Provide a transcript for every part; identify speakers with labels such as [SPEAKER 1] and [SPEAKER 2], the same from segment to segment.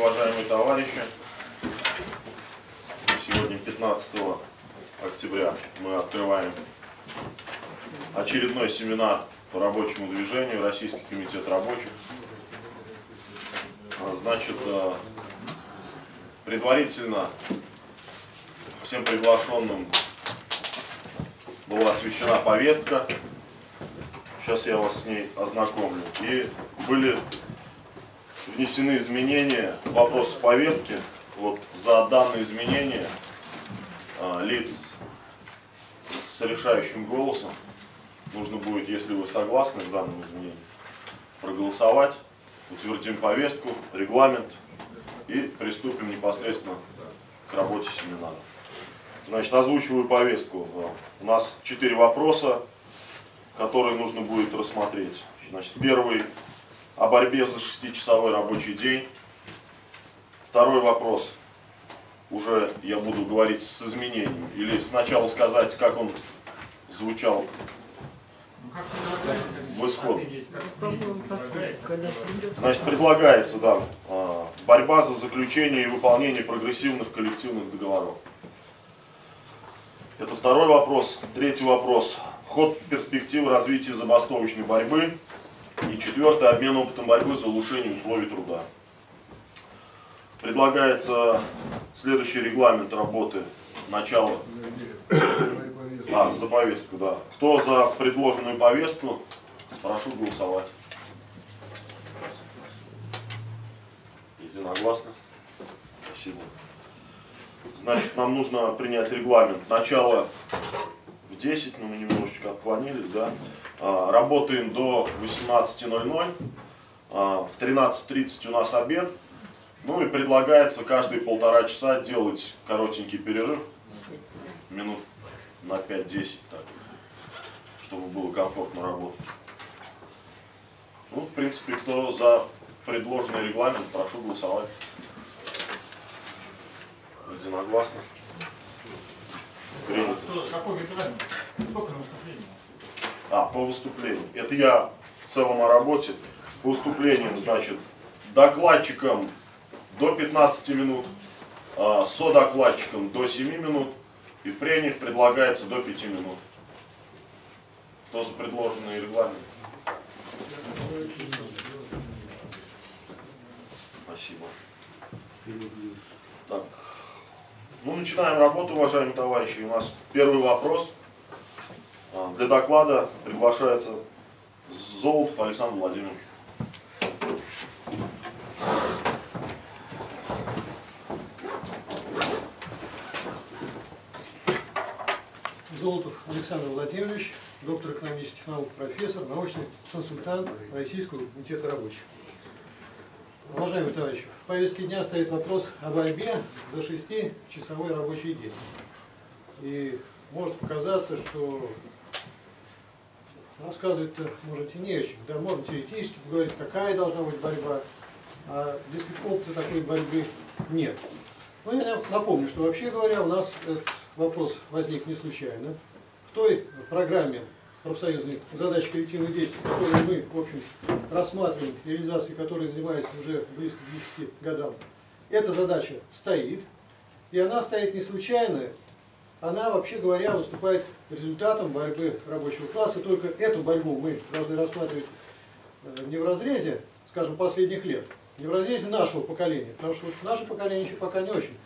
[SPEAKER 1] уважаемые товарищи! Сегодня 15 октября мы открываем очередной семинар по рабочему движению Российский комитет рабочих. А, Значит, э, предварительно всем приглашенным была освещена повестка. Сейчас я вас с ней ознакомлю. И были внесены изменения вопрос повестки. Вот за данные изменения а, лиц с решающим голосом нужно будет, если вы согласны с данным изменением, проголосовать, утвердим повестку, регламент и приступим непосредственно к работе семинара. Значит, озвучиваю повестку. У нас четыре вопроса, которые нужно будет рассмотреть. Значит, первый о борьбе за шестичасовой рабочий день. Второй вопрос. Уже я буду говорить с изменением. Или сначала сказать, как он звучал в исход. Значит, предлагается, да, а, борьба за заключение и выполнение прогрессивных коллективных договоров. Это второй вопрос. Третий вопрос. Ход перспективы развития забастовочной борьбы. И четвертый. Обмен опытом борьбы за улучшение условий труда. Предлагается следующий регламент работы. Начало. А, за повестку, да. Кто за предложенную повестку, прошу голосовать. Единогласно. Спасибо. Значит, нам нужно принять регламент. Начало 10, но мы немножечко отклонились, да. А, Работаем до 18.00. А, В 13.30 у нас обед. Ну и предлагается каждые полтора часа делать коротенький перерыв. Минут на 5-10, так, чтобы было комфортно работать. Ну, в принципе, кто за предложенный регламент, прошу голосовать. Единогласно. Принято.
[SPEAKER 2] Что, какой регламент? Сколько на выступление?
[SPEAKER 1] А, по выступлению. Это я в целом о работе. По выступлениям, значит, докладчикам до 15 минут, а, содокладчикам до 7 минут, и в прениях предлагается до 5 минут. Кто за предложенный регламент? Спасибо. Так. Ну, начинаем работу, уважаемые товарищи. У нас первый вопрос. А, Для доклада приглашается Золотов Александр Владимирович.
[SPEAKER 3] Золотов Александр Владимирович, доктор экономических наук, профессор, научный консультант Российского комитета рабочих. Уважаемые товарищи, в повестке дня стоит вопрос о борьбе за шестичасовой рабочий день. И может показаться, что рассказывать-то можете не о чем. Да, можно теоретически поговорить, какая должна быть борьба, а если опыта такой борьбы нет. Ну, я напомню, что вообще говоря, у нас этот вопрос возник не случайно. В той программе профсоюзной задач коллективных действий, которую мы, в общем, рассматриваем, реализацией которой занимается уже близко к 10 годам, эта задача стоит. И она стоит не случайно, она, вообще говоря, выступает результатом борьбы рабочего класса. Только эту борьбу мы должны рассматривать э, не в разрезе, скажем, последних лет, не в разрезе нашего поколения, потому что наше поколение еще пока не очень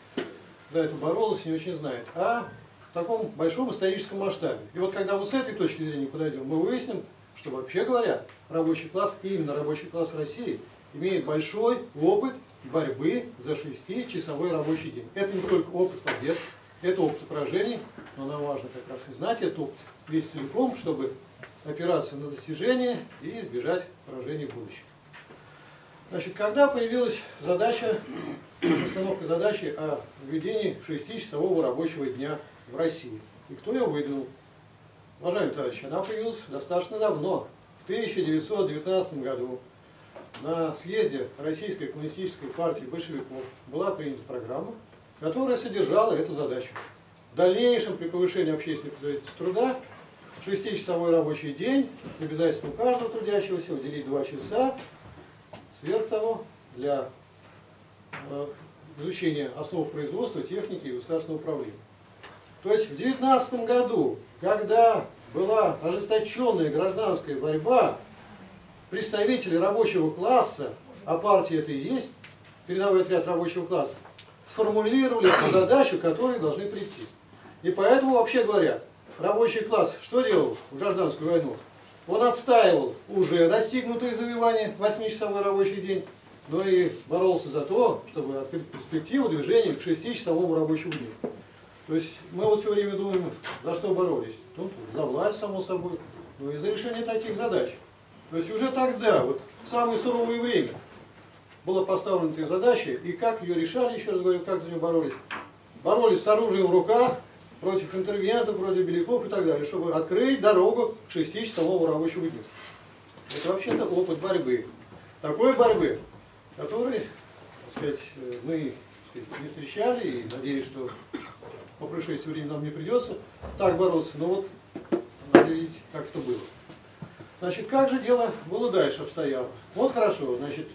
[SPEAKER 3] за это боролось, не очень знает, а в таком большом историческом масштабе. И вот когда мы с этой точки зрения подойдем, мы выясним, что вообще говоря, рабочий класс, именно рабочий класс России, имеет большой опыт борьбы за шестичасовой рабочий день. Это не только опыт побед, это опыт поражений, но нам важно как раз и знать этот опыт весь целиком, чтобы опираться на достижения и избежать поражений в будущем. Значит, когда появилась задача, постановка задачи о введении шестичасового рабочего дня в России? И кто ее выдвинул? Уважаемые товарищи, она появилась достаточно давно, в 1919 году. На съезде Российской коммунистической партии большевиков была принята программа, которая содержала эту задачу. В дальнейшем, при повышении общественной производительности труда, шестичасовой рабочий день, обязательством каждого трудящегося уделить два часа Сверх того, для э, изучения основ производства, техники и государственного управления. То есть в 19 году, когда была ожесточенная гражданская борьба, представители рабочего класса, а партия это и есть, передовой отряд рабочего класса, сформулировали эту задачу, которой должны прийти. И поэтому, вообще говоря, рабочий класс что делал в гражданскую войну? Он отстаивал уже достигнутые завоевания, 8-часовой рабочий день, но и боролся за то, чтобы открыть перспективу движения к 6-часовому рабочему дню. То есть мы вот все время думаем, за что боролись. Ну, за власть, само собой, но и за решение таких задач. То есть уже тогда, вот в самое суровое время, была поставлена эта задача, и как ее решали, еще раз говорю, как за нее боролись. Боролись с оружием в руках, против интервентов, против беляков и так далее, чтобы открыть дорогу к шестичасовому рабочему дню. Это вообще-то опыт борьбы. Такой борьбы, который, так сказать, мы так сказать, не встречали и надеюсь, что по прошествии времени нам не придется так бороться, но вот надо как это было. Значит, как же дело было дальше обстояло? Вот хорошо, значит,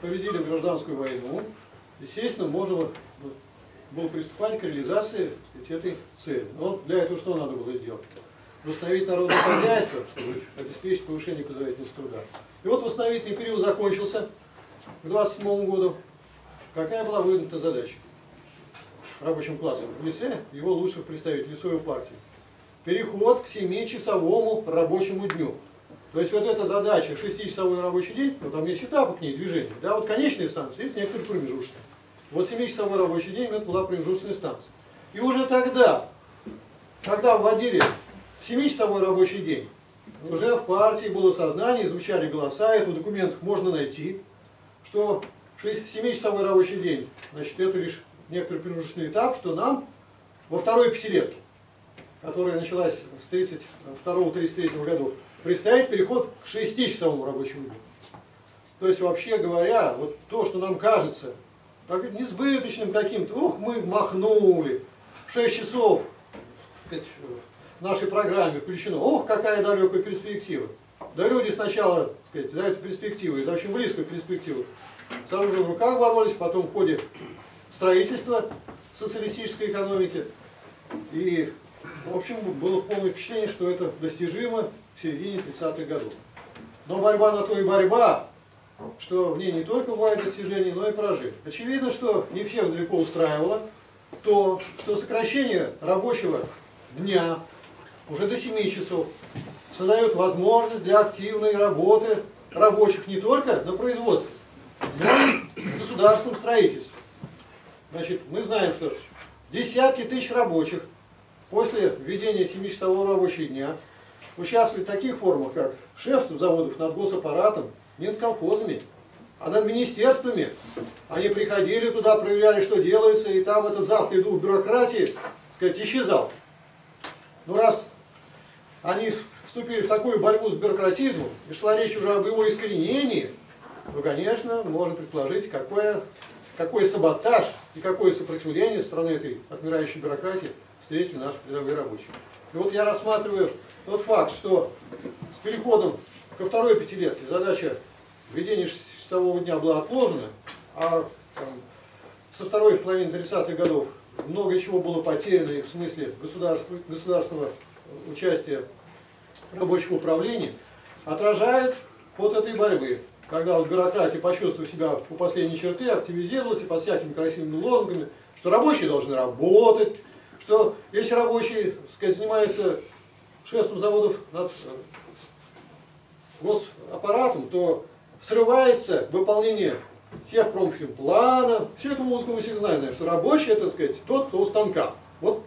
[SPEAKER 3] победили гражданскую войну, естественно, можно было приступать к реализации сказать, этой цели. Но для этого что надо было сделать? Восстановить народное хозяйство, чтобы обеспечить повышение производительности труда. И вот восстановительный период закончился к 27 году. Какая была выдвинута задача? Рабочим классом в лице его лучших представителей своей партии. Переход к 7-часовому рабочему дню. То есть вот эта задача, 6-часовой рабочий день, ну там есть этапы к ней движения, да, вот конечные станции, есть некоторые промежуточные. Вот 7-часовой рабочий день это была промежуточная станция. И уже тогда, когда вводили 7-часовой рабочий день, уже в партии было сознание, звучали голоса, это в документах можно найти, что 7-часовой рабочий день, значит, это лишь некоторый промежуточный этап, что нам во второй пятилетке, которая началась с 32-33 году, предстоит переход к 6-часовому рабочему дню. То есть, вообще говоря, вот то, что нам кажется так, несбыточным каким-то, ух, мы махнули, 6 часов в нашей программе включено, ох, какая далекая перспектива. Да люди сначала сказать, за эту перспективу, и за очень близкую перспективу, с оружием в руках боролись, потом в ходе строительства социалистической экономики. И, в общем, было полное впечатление, что это достижимо в середине 30-х годов. Но борьба на то и борьба, что в ней не только бывают достижения, но и поражения. Очевидно, что не всех далеко устраивало то, что сокращение рабочего дня уже до 7 часов создает возможность для активной работы рабочих не только на производстве, но и в государственном строительстве. Значит, мы знаем, что десятки тысяч рабочих после введения 7-часового рабочего дня участвовали в таких формах, как шефство заводов над госаппаратом, нет колхозами, а над министерствами. Они приходили туда, проверяли, что делается, и там этот завтра дух бюрократии, так сказать, исчезал. Ну раз они вступили в такую борьбу с бюрократизмом, и шла речь уже об его искоренении, то, конечно, можно предположить, какое, какой саботаж и какое сопротивление со стороны этой отмирающей бюрократии встретили наши передовые рабочие. И вот я рассматриваю тот факт, что с переходом ко второй пятилетке задача введение шестого дня была отложена, а там, со второй половины 30-х годов много чего было потеряно и в смысле государственного участия рабочего управления, отражает ход этой борьбы. Когда вот бюрократия, почувствовав себя у последней черты, активизировалась и под всякими красивыми лозунгами, что рабочие должны работать, что если рабочие сказать, занимаются шеством заводов над э, госаппаратом, то срывается выполнение тех промфинплана. Всю эту музыку мы все знаем, что рабочий, это, так сказать, тот, кто у станка. Вот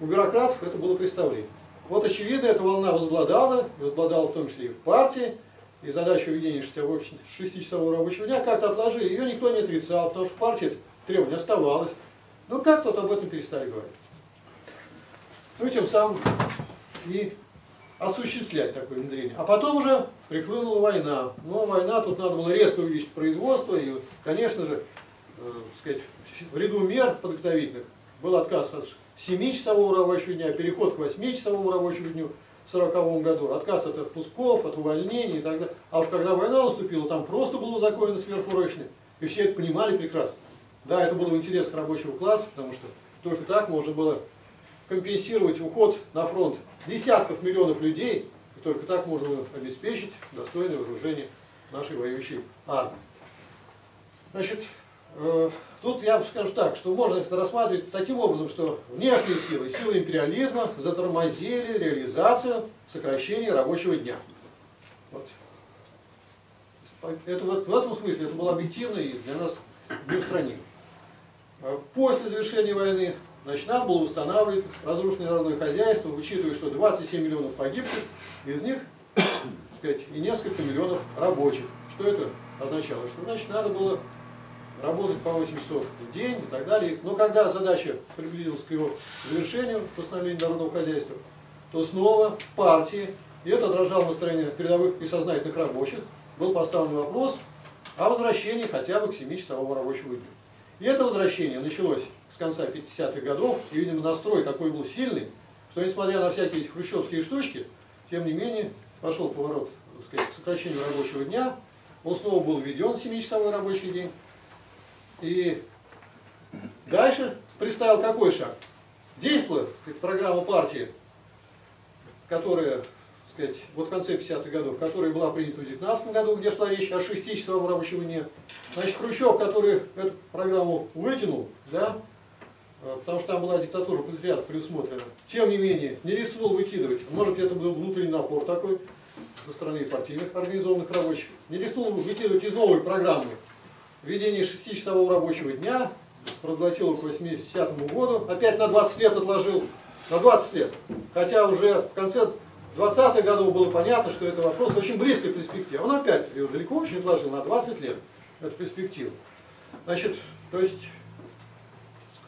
[SPEAKER 3] у бюрократов это было представление. Вот очевидно, эта волна возбладала, возбладала в том числе и в партии, и задачу введения шестичасового рабочего дня как-то отложили. Ее никто не отрицал, потому что в партии требование оставалось. Но как то об этом перестали говорить. Ну и тем самым и осуществлять такое внедрение. А потом уже прихлынула война. Но война, тут надо было резко увеличить производство. И, конечно же, э, сказать, в ряду мер подготовительных был отказ от 7-часового рабочего дня, переход к 8-часовому рабочему дню в 1940 году, отказ от отпусков, от увольнений и так далее. А уж когда война наступила, там просто было узаконено сверхурочное. И все это понимали прекрасно. Да, это было в интересах рабочего класса, потому что только так можно было компенсировать уход на фронт десятков миллионов людей, и только так можно обеспечить достойное вооружение нашей воюющей армии. Значит, э, тут я скажу так, что можно это рассматривать таким образом, что внешние силы, силы империализма затормозили реализацию сокращения рабочего дня. Вот. Это вот, в этом смысле это было объективно и для нас неустранимо. А После завершения войны значит, надо было восстанавливать разрушенное народное хозяйство, учитывая, что 27 миллионов погибших, из них сказать, и несколько миллионов рабочих. Что это означало? Что значит надо было работать по 8 часов в день и так далее. Но когда задача приблизилась к его завершению, восстановлению народного хозяйства, то снова в партии, и это отражало настроение передовых и сознательных рабочих, был поставлен вопрос о возвращении хотя бы к 7-часовому рабочему дню. И это возвращение началось с конца 50-х годов, и, видимо, настрой такой был сильный, что, несмотря на всякие эти хрущевские штучки, тем не менее, пошел поворот сказать, к сокращению рабочего дня, он снова был введен 7-часовой рабочий день, и дальше представил какой шаг? Действовала программа партии, которая сказать, вот в конце 50-х годов, которая была принята в 19 году, где шла речь о 6-часовом рабочем дне. Значит, Хрущев, который эту программу вытянул, да, э, потому что там была диктатура пролетариата предусмотрена, тем не менее, не рискнул выкидывать. Может это был внутренний напор такой со стороны партийных организованных рабочих. Не рискнул выкидывать из новой программы введение 6-часового рабочего дня, прогласил к 80 году, опять на 20 лет отложил, на 20 лет. Хотя уже в конце 20-х годов было понятно, что это вопрос очень близкой перспективы. Он опять далеко очень отложил, на 20 лет, эту перспективу. Значит, то есть,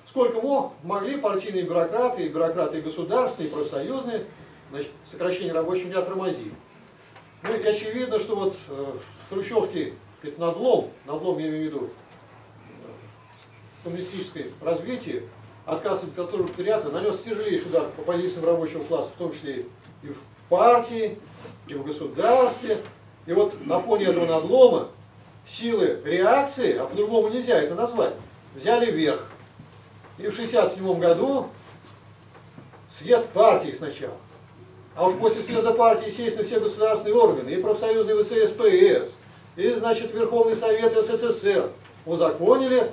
[SPEAKER 3] сколько мог, могли партийные бюрократы, и бюрократы и государственные, и профсоюзные, значит, сокращение рабочего дня тормозили. Ну и очевидно, что вот э, хрущевский сказать, надлом, надлом я имею в виду, э, коммунистическое развитие, отказ от которого пролетариата нанес тяжелейший удар по позициям рабочего класса, в том числе и в партии, и в государстве. И вот на фоне этого надлома силы реакции, а по-другому нельзя это назвать, взяли верх. И в 1967 году съезд партии сначала. А уж после съезда партии, естественно, все государственные органы, и профсоюзные ВЦСПС, и, значит, Верховный Совет СССР узаконили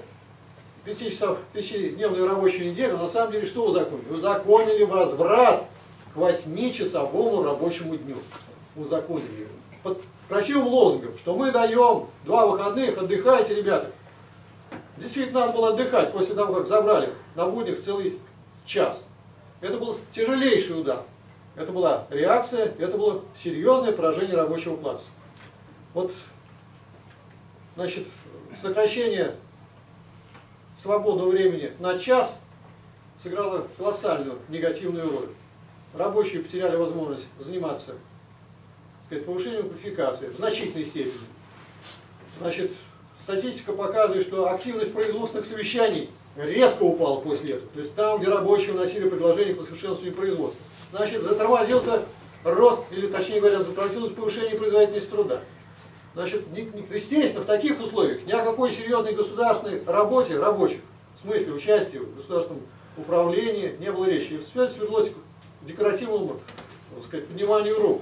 [SPEAKER 3] 5 часов, пятидневную рабочую неделю. На самом деле, что узаконили? Узаконили возврат к 8-часовому рабочему дню. Узаконили Под красивым лозунгом, что мы даем два выходных, отдыхайте, ребята. Действительно, надо было отдыхать после того, как забрали на буднях целый час. Это был тяжелейший удар. Это была реакция, это было серьезное поражение рабочего класса. Вот, значит, сокращение свободного времени на час сыграло колоссальную негативную роль рабочие потеряли возможность заниматься сказать, повышением квалификации в значительной степени. Значит, статистика показывает, что активность производственных совещаний резко упала после этого. То есть там, где рабочие вносили предложения по совершенствованию производства. Значит, затормозился рост, или точнее говоря, затормозилось повышение производительности труда. Значит, естественно, в таких условиях ни о какой серьезной государственной работе рабочих, в смысле участия в государственном управлении, не было речи. И все сверлось декоративному так сказать, подниманию рук.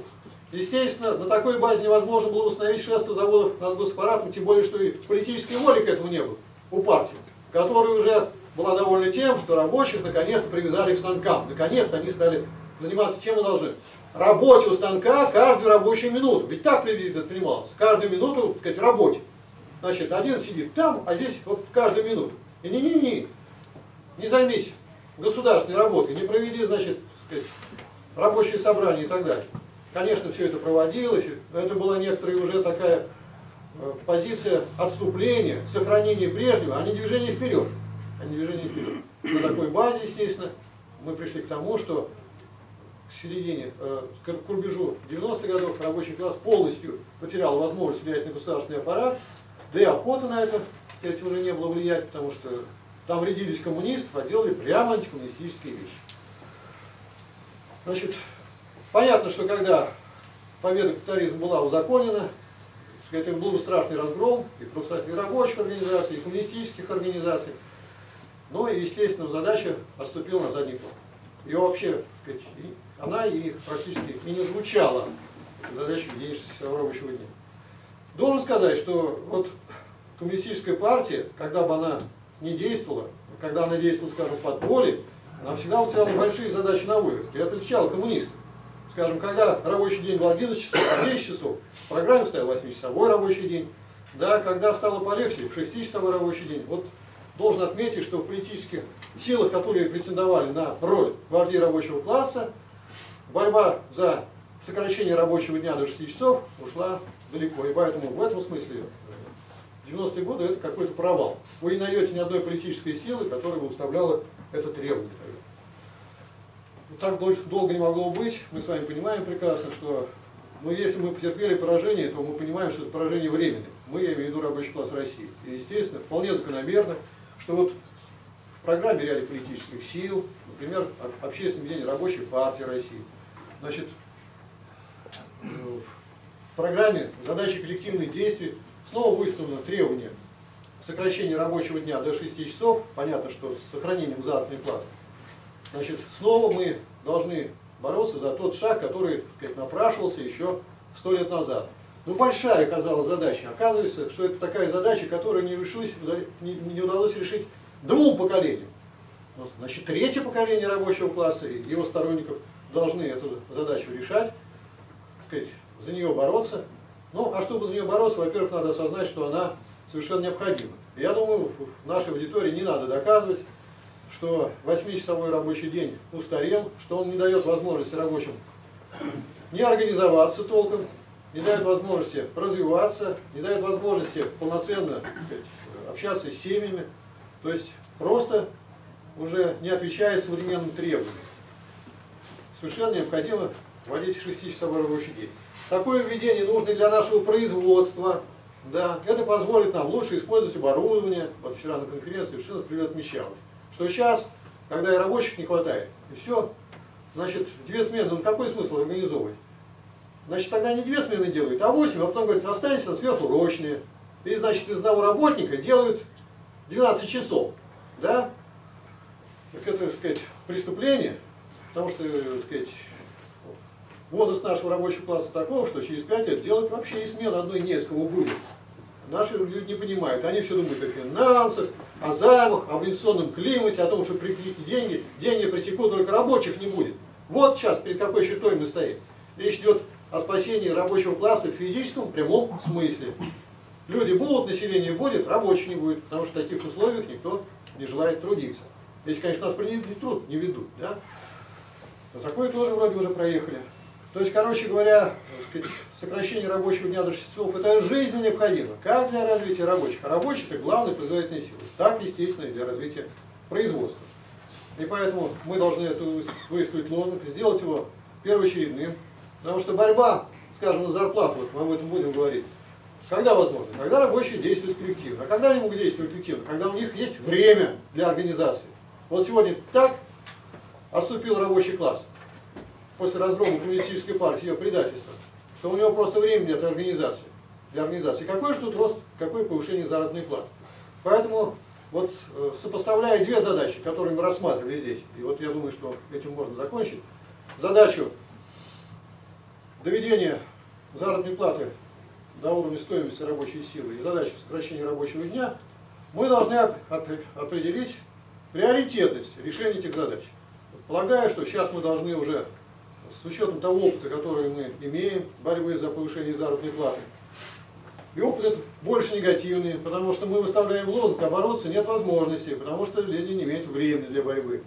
[SPEAKER 3] Естественно, на такой базе невозможно было восстановить шефство заводов над госпаратом, тем более, что и политической воли к этому не было у партии, которая уже была довольна тем, что рабочих наконец-то привязали к станкам. Наконец-то они стали заниматься чем мы должны. Работе у станка каждую рабочую минуту. Ведь так предпринималось. Каждую минуту, так сказать, в работе. Значит, один сидит там, а здесь вот каждую минуту. И не-не-не, не займись государственной работой, не проведи, значит, сказать, рабочие собрания и так далее. Конечно, все это проводилось, но это была некоторая уже такая э, позиция отступления, сохранения прежнего, а не движения вперед. А не движения вперед. На такой базе, естественно, мы пришли к тому, что к середине, э, к рубежу 90-х годов рабочий класс полностью потерял возможность влиять на государственный аппарат, да и охоты на это, кстати, уже не было влиять, потому что там рядились коммунистов, а делали прямо антикоммунистические вещи. Значит, понятно, что когда победа капитализма была узаконена, это был бы страшный разгром и, и рабочих организаций, и коммунистических организаций. Но, естественно, задача отступила на задний план. И вообще, сказать, она и практически и не звучала, задача деятельности рабочего дня. Должен сказать, что вот коммунистическая партия, когда бы она не действовала, когда она действовала, скажем, под поле, она всегда выставляла большие задачи на вырост и отличала коммунистов. Скажем, когда рабочий день был 11 часов, 10 часов, в программе стоял 8-часовой рабочий день. Да, когда стало полегче, 6-часовой рабочий день. Вот должен отметить, что в политических силах, которые претендовали на роль гвардии рабочего класса, борьба за сокращение рабочего дня до 6 часов ушла далеко. И поэтому в этом смысле 90-е годы это какой-то провал. Вы не найдете ни одной политической силы, которая бы уставляла это требование. Ну, так долго не могло быть. Мы с вами понимаем прекрасно, что ну, если мы потерпели поражение, то мы понимаем, что это поражение временное. Мы, я имею в виду рабочий класс России. И, естественно, вполне закономерно, что вот в программе ряда политических сил, например, Общественный день рабочей партии России, значит, в программе задачи коллективных действий снова выставлено требование сокращения рабочего дня до 6 часов, понятно, что с сохранением заработной платы. Значит, снова мы должны бороться за тот шаг, который как напрашивался еще сто лет назад. Ну, большая оказалась задача. Оказывается, что это такая задача, которую не, решилась, не удалось решить двум поколениям. Значит, третье поколение рабочего класса и его сторонников должны эту задачу решать, сказать, за нее бороться. Ну, а чтобы за нее бороться, во-первых, надо осознать, что она совершенно необходима. Я думаю, нашей аудитории не надо доказывать, что 8-часовой рабочий день устарел, что он не дает возможности рабочим не организоваться толком, не дает возможности развиваться, не дает возможности полноценно сказать, общаться с семьями, то есть просто уже не отвечает современным требованиям. Совершенно необходимо вводить 6-часовой рабочий день. Такое введение нужно для нашего производства. Да, это позволит нам лучше использовать оборудование. Вот вчера на конференции совершенно привет отмечалось. Что сейчас, когда и рабочих не хватает, и все, значит, две смены, ну какой смысл организовывать? Значит, тогда не две смены делают, а восемь, а потом говорят, останется на сверхурочные. И, значит, из одного работника делают 12 часов. Да? Так это, так сказать, преступление, потому что, так сказать, возраст нашего рабочего класса такого, что через 5 лет делать вообще и смену одной не с кого будет. Наши люди не понимают. Они все думают о финансах, о займах, об инвестиционном климате, о том, что прикрепите деньги, деньги притекут, только рабочих не будет. Вот сейчас перед какой чертой мы стоим. Речь идет о спасении рабочего класса в физическом прямом смысле. Люди будут, население будет, рабочих не будет, потому что в таких условиях никто не желает трудиться. Если, конечно, нас принудительный труд не ведут. Да? Но такое тоже вроде уже проехали. То есть, короче говоря, сказать, сокращение рабочего дня до 6 часов это жизненно необходимо. Как для развития рабочих? А рабочие это главная производительная сила. Так, естественно, и для развития производства. И поэтому мы должны это выставить лозунг, сделать его первоочередным. Потому что борьба, скажем, на зарплату, вот мы об этом будем говорить, когда возможно? Когда рабочие действуют коллективно. А когда они могут действовать коллективно? Когда у них есть время для организации. Вот сегодня так отступил рабочий класс после разгрома коммунистической партии, ее предательства, что у него просто времени нет организации, для организации. Какой же тут рост, какое повышение заработной платы? Поэтому вот э, сопоставляя две задачи, которые мы рассматривали здесь, и вот я думаю, что этим можно закончить, задачу доведения заработной платы до уровня стоимости рабочей силы и задачу сокращения рабочего дня, мы должны определить приоритетность решения этих задач. Полагаю, что сейчас мы должны уже с учетом того опыта, который мы имеем, борьбы за повышение заработной платы, и опыт этот больше негативный, потому что мы выставляем лозунг, а бороться нет возможности, потому что люди не имеют времени для борьбы.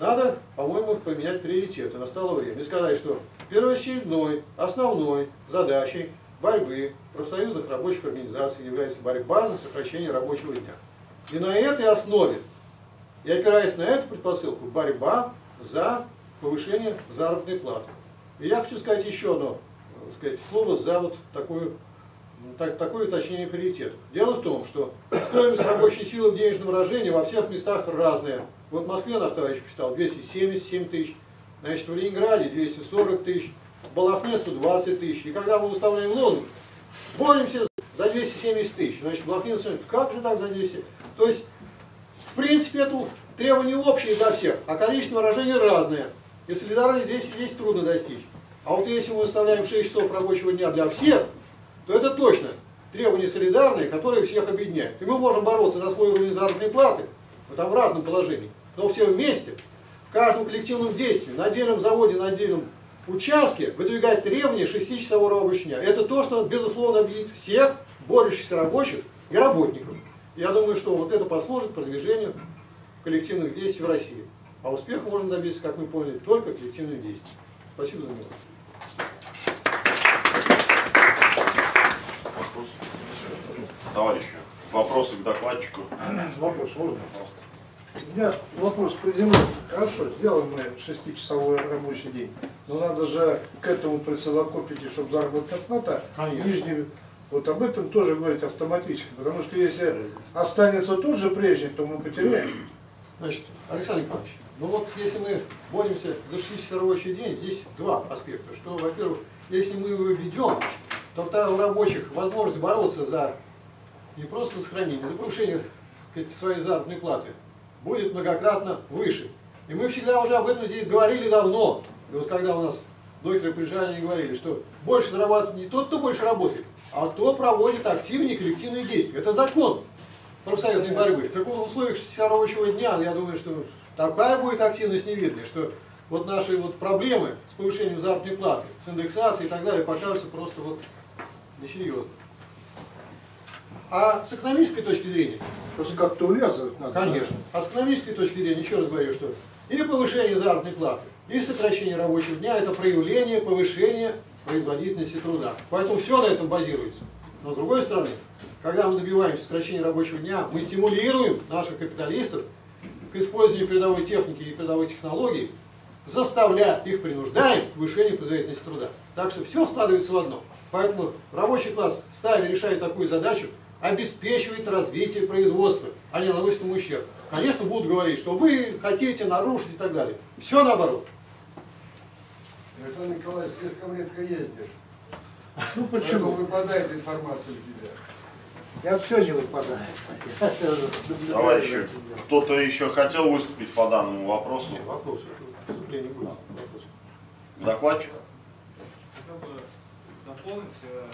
[SPEAKER 3] Надо, по-моему, поменять приоритеты. Настало время. И сказать, что первоочередной, основной задачей борьбы профсоюзных рабочих организаций является борьба за сокращение рабочего дня. И на этой основе, и опираясь на эту предпосылку, борьба за повышение заработной платы. И я хочу сказать еще одно э, сказать, слово за вот такую, так, такое уточнение приоритета. Дело в том, что стоимость рабочей силы в денежном выражении во всех местах разная. Вот в Москве, наш товарищ посчитал, 277 тысяч, значит, в Ленинграде 240 тысяч, в Балахне 120 тысяч. И когда мы выставляем лозунг, боремся за 270 тысяч. Значит, Блохнин смотрит, как же так за 200? То есть, в принципе, это требования общие для всех, а количество выражений разное. И солидарность здесь, здесь трудно достичь. А вот если мы выставляем 6 часов рабочего дня для всех, то это точно требования солидарные, которые всех объединяют. И мы можем бороться за свой уровень заработной платы, но там в разном положении. Но все вместе, в каждом коллективном действии, на отдельном заводе, на отдельном участке выдвигать требования 6-часового рабочего дня. Это то, что, безусловно, объединит всех борющихся рабочих и работников. Я думаю, что вот это послужит продвижению коллективных действий в России. А успеха можно добиться, как мы поняли, только коллективным действием. Спасибо за внимание.
[SPEAKER 1] Вопрос? Товарищи, вопросы к докладчику?
[SPEAKER 4] Вопрос можно, пожалуйста? У меня вопрос приземленный. Хорошо, сделаем мы шестичасовой рабочий день, но надо же к этому присовокупить, чтобы заработная плата нижней, вот об этом тоже говорить автоматически, потому что если останется тот же прежний, то мы потеряем.
[SPEAKER 3] Значит, Александр Николаевич, ну вот если мы боремся за 60 рабочий день, здесь два аспекта. Что, во-первых, если мы его ведем, то тогда у рабочих возможность бороться за не просто сохранение, за повышение сказать, своей заработной платы будет многократно выше. И мы всегда уже об этом здесь говорили давно. И вот когда у нас докторы приезжали, они говорили, что больше зарабатывает не тот, кто больше работает, а кто проводит активные коллективные действия. Это закон профсоюзной борьбы. Так вот, в условиях 60 рабочего дня, я думаю, что такая будет активность невидная, что вот наши вот проблемы с повышением заработной платы, с индексацией и так далее покажутся просто вот несерьезно. А с экономической точки зрения,
[SPEAKER 4] Просто как-то увязывать надо.
[SPEAKER 3] конечно, а с экономической точки зрения, еще раз говорю, что и повышение заработной платы, и сокращение рабочего дня – это проявление повышения производительности труда. Поэтому все на этом базируется. Но с другой стороны, когда мы добиваемся сокращения рабочего дня, мы стимулируем наших капиталистов к использованию передовой техники и передовой технологии, заставляя их, принуждаем к повышению производительности труда. Так что все складывается в одно. Поэтому рабочий класс, ставя, решает такую задачу, обеспечивает развитие производства, а не наносит ему ущерб. Конечно, будут говорить, что вы хотите нарушить и так далее. Все наоборот.
[SPEAKER 5] Александр Николаевич, слишком редко ездишь.
[SPEAKER 4] Ну
[SPEAKER 5] Поэтому
[SPEAKER 4] почему?
[SPEAKER 5] выпадает информация у тебя.
[SPEAKER 4] Я все не выпадаю.
[SPEAKER 1] Товарищи, кто-то еще хотел выступить по данному вопросу?
[SPEAKER 3] Нет, вопрос. Выступление будет. Вопрос.
[SPEAKER 1] К докладчику?
[SPEAKER 2] Хотел бы дополнить э,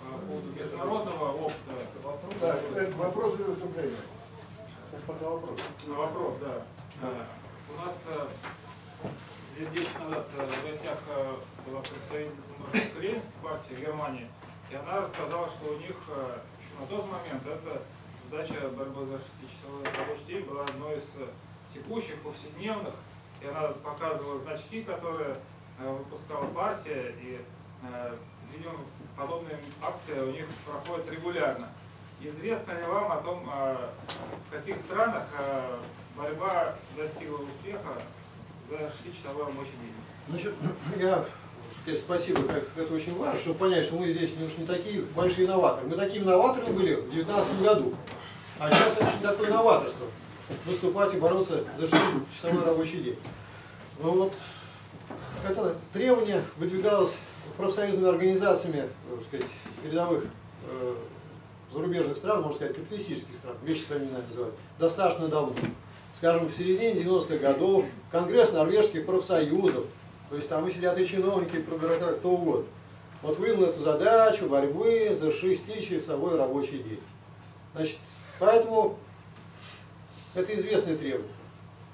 [SPEAKER 2] по поводу международного опыта вопроса.
[SPEAKER 5] Так, это вопрос или выступление?
[SPEAKER 2] На вопрос, да. Э, У нас э, лет 10 назад э, в гостях э, была представительница Ленинской партии Германии, и она рассказала, что у них э, еще на тот момент эта задача борьбы за 6-часовой рабочий день была одной из текущих, повседневных, и она показывала значки, которые выпускала партия, и, видимо, подобные акции у них проходят регулярно. Известно ли вам о том, в каких странах борьба достигла успеха за 6-часовой рабочий день?
[SPEAKER 3] Значит, я спасибо, это очень важно, чтобы понять, что мы здесь уж не такие большие новаторы. Мы такими новаторами были в 2019 году. А сейчас это очень такое новаторство. Выступать и бороться за 6-часовой рабочий день. Ну вот, это требование выдвигалось профсоюзными организациями, так сказать, передовых э, зарубежных стран, можно сказать, капиталистических стран, вещи своими называют, достаточно давно. Скажем, в середине 90-х годов Конгресс норвежских профсоюзов, то есть там и сидят и чиновники, и кто угодно. Вот выдал эту задачу борьбы за 6-часовой рабочий день. Значит, поэтому это известное требование.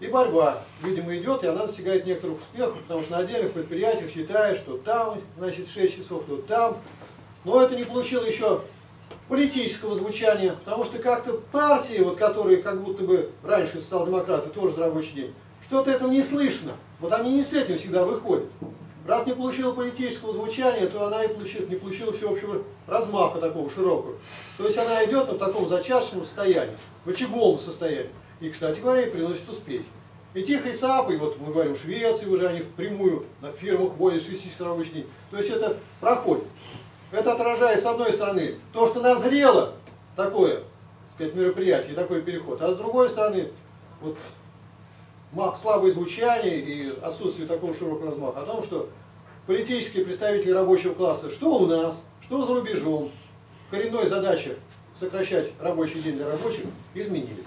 [SPEAKER 3] И борьба, видимо, идет, и она достигает некоторых успехов, потому что на отдельных предприятиях считают, что там, значит, 6 часов, то там. Но это не получило еще политического звучания, потому что как-то партии, вот, которые как будто бы раньше социал-демократы тоже за рабочий день, что-то этого не слышно. Вот они не с этим всегда выходят. Раз не получила политического звучания, то она и получила, не получила всеобщего размаха такого широкого. То есть она идет на таком зачаточном состоянии, в очаговом состоянии. И, кстати говоря, и приносит успехи. И тихой сапой, вот мы говорим, в Швеции уже они впрямую на фирмах вводят 6 часов рабочий день. То есть это проходит. Это отражает, с одной стороны, то, что назрело такое так сказать, мероприятие, такой переход, а с другой стороны, вот слабое звучание и отсутствие такого широкого размаха о том, что политические представители рабочего класса, что у нас, что за рубежом, коренной задачи сокращать рабочий день для рабочих изменили.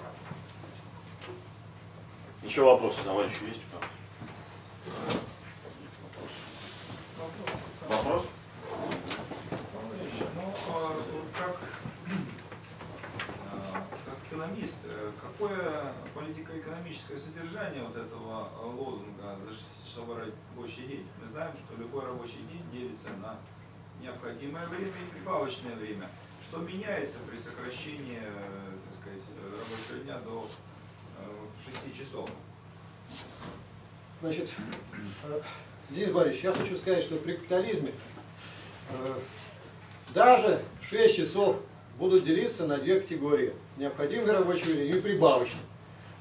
[SPEAKER 1] Еще вопросы, товарищи, есть у кого? Вопрос?
[SPEAKER 6] Ильич, ну, а, вот как, а, как экономист, э, какое политико-экономическое содержание вот этого а, лозунга за 6-часовой рабочий день? Мы знаем, что любой рабочий день делится на необходимое время и прибавочное время. Что меняется при сокращении э, так сказать, рабочего дня до э, 6 часов?
[SPEAKER 3] Значит, э, Денис Борисович, я хочу сказать, что при капитализме э, даже 6 часов будут делиться на две категории. Необходимое рабочее время и прибавочное.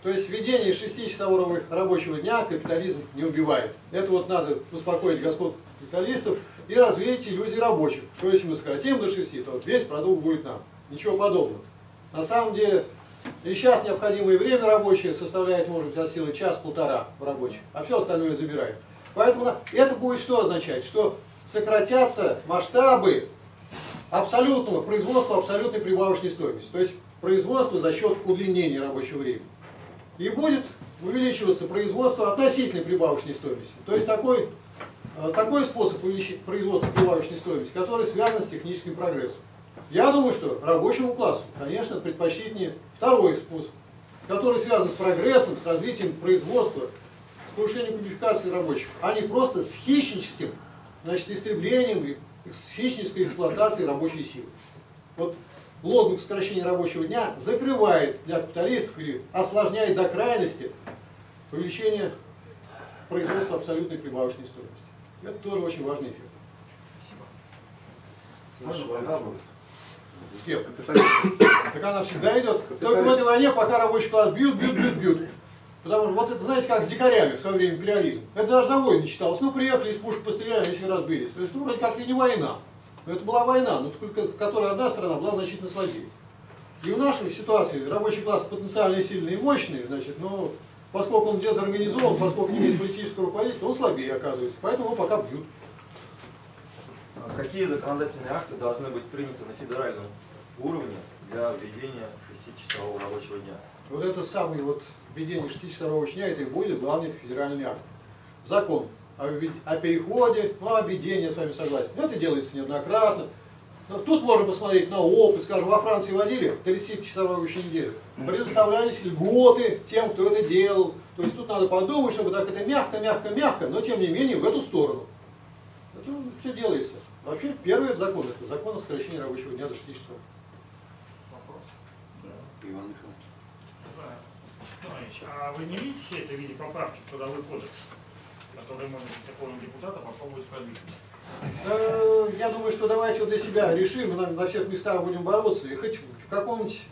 [SPEAKER 3] То есть введение 6-часового рабочего дня капитализм не убивает. Это вот надо успокоить господ капиталистов и развеять иллюзии рабочих. Что если мы сократим до 6, то весь продукт будет нам. Ничего подобного. На самом деле, и сейчас необходимое время рабочее составляет, может быть, от силы час-полтора в рабочих, а все остальное забирает. Поэтому это будет что означать? Что сократятся масштабы абсолютного производства абсолютной прибавочной стоимости. То есть производство за счет удлинения рабочего времени. И будет увеличиваться производство относительной прибавочной стоимости. То есть такой, э, такой способ увеличить производство прибавочной стоимости, который связан с техническим прогрессом. Я думаю, что рабочему классу, конечно, предпочтительнее второй способ, который связан с прогрессом, с развитием производства, с повышением квалификации рабочих, а не просто с хищническим значит, истреблением и с хищнической эксплуатацией рабочей силы. Вот лозунг сокращения рабочего дня закрывает для капиталистов или осложняет до крайности увеличение производства абсолютной прибавочной стоимости. Это тоже очень важный эффект.
[SPEAKER 5] Можно война?
[SPEAKER 3] С кем? Так она всегда идет. Только в этой войне, пока рабочий класс бьют, бьют, бьют, бьют. Потому что вот это, знаете, как с дикарями в свое время империализм. Это даже за войны считалось. Ну, приехали, из пушек постреляли, еще раз бились. То есть, ну, вроде как и не война. Но это была война, но только в которой одна страна была значительно слабее. И в нашей ситуации рабочий класс потенциально сильный и мощный, значит, но поскольку он дезорганизован, поскольку не имеет политического руководителя, он слабее оказывается. Поэтому его пока бьют.
[SPEAKER 7] А Какие законодательные акты должны быть приняты на федеральном уровне для введения 6-часового рабочего дня?
[SPEAKER 3] Вот это самый вот введение 6-часового рабочего дня, это и будет главный федеральный акт. Закон о, переходе, ну, о введении, я с вами согласен. Это делается неоднократно. Но тут можно посмотреть на опыт, скажем, во Франции вводили 30-часовую рабочую неделю. Предоставлялись льготы тем, кто это делал. То есть тут надо подумать, чтобы так это мягко, мягко, мягко, но тем не менее в эту сторону. Это все делается. Вообще первый закон это закон о сокращении рабочего дня до 6 часов.
[SPEAKER 2] Вопрос.
[SPEAKER 8] Иван Михайлович.
[SPEAKER 2] Иванович, а вы не видите все это в виде поправки в трудовой кодекс, который, может быть, законом депутата попробовать продвинуть?
[SPEAKER 3] Э, Я думаю, что давайте для себя решим, на, на всех местах будем бороться, и хоть в каком-нибудь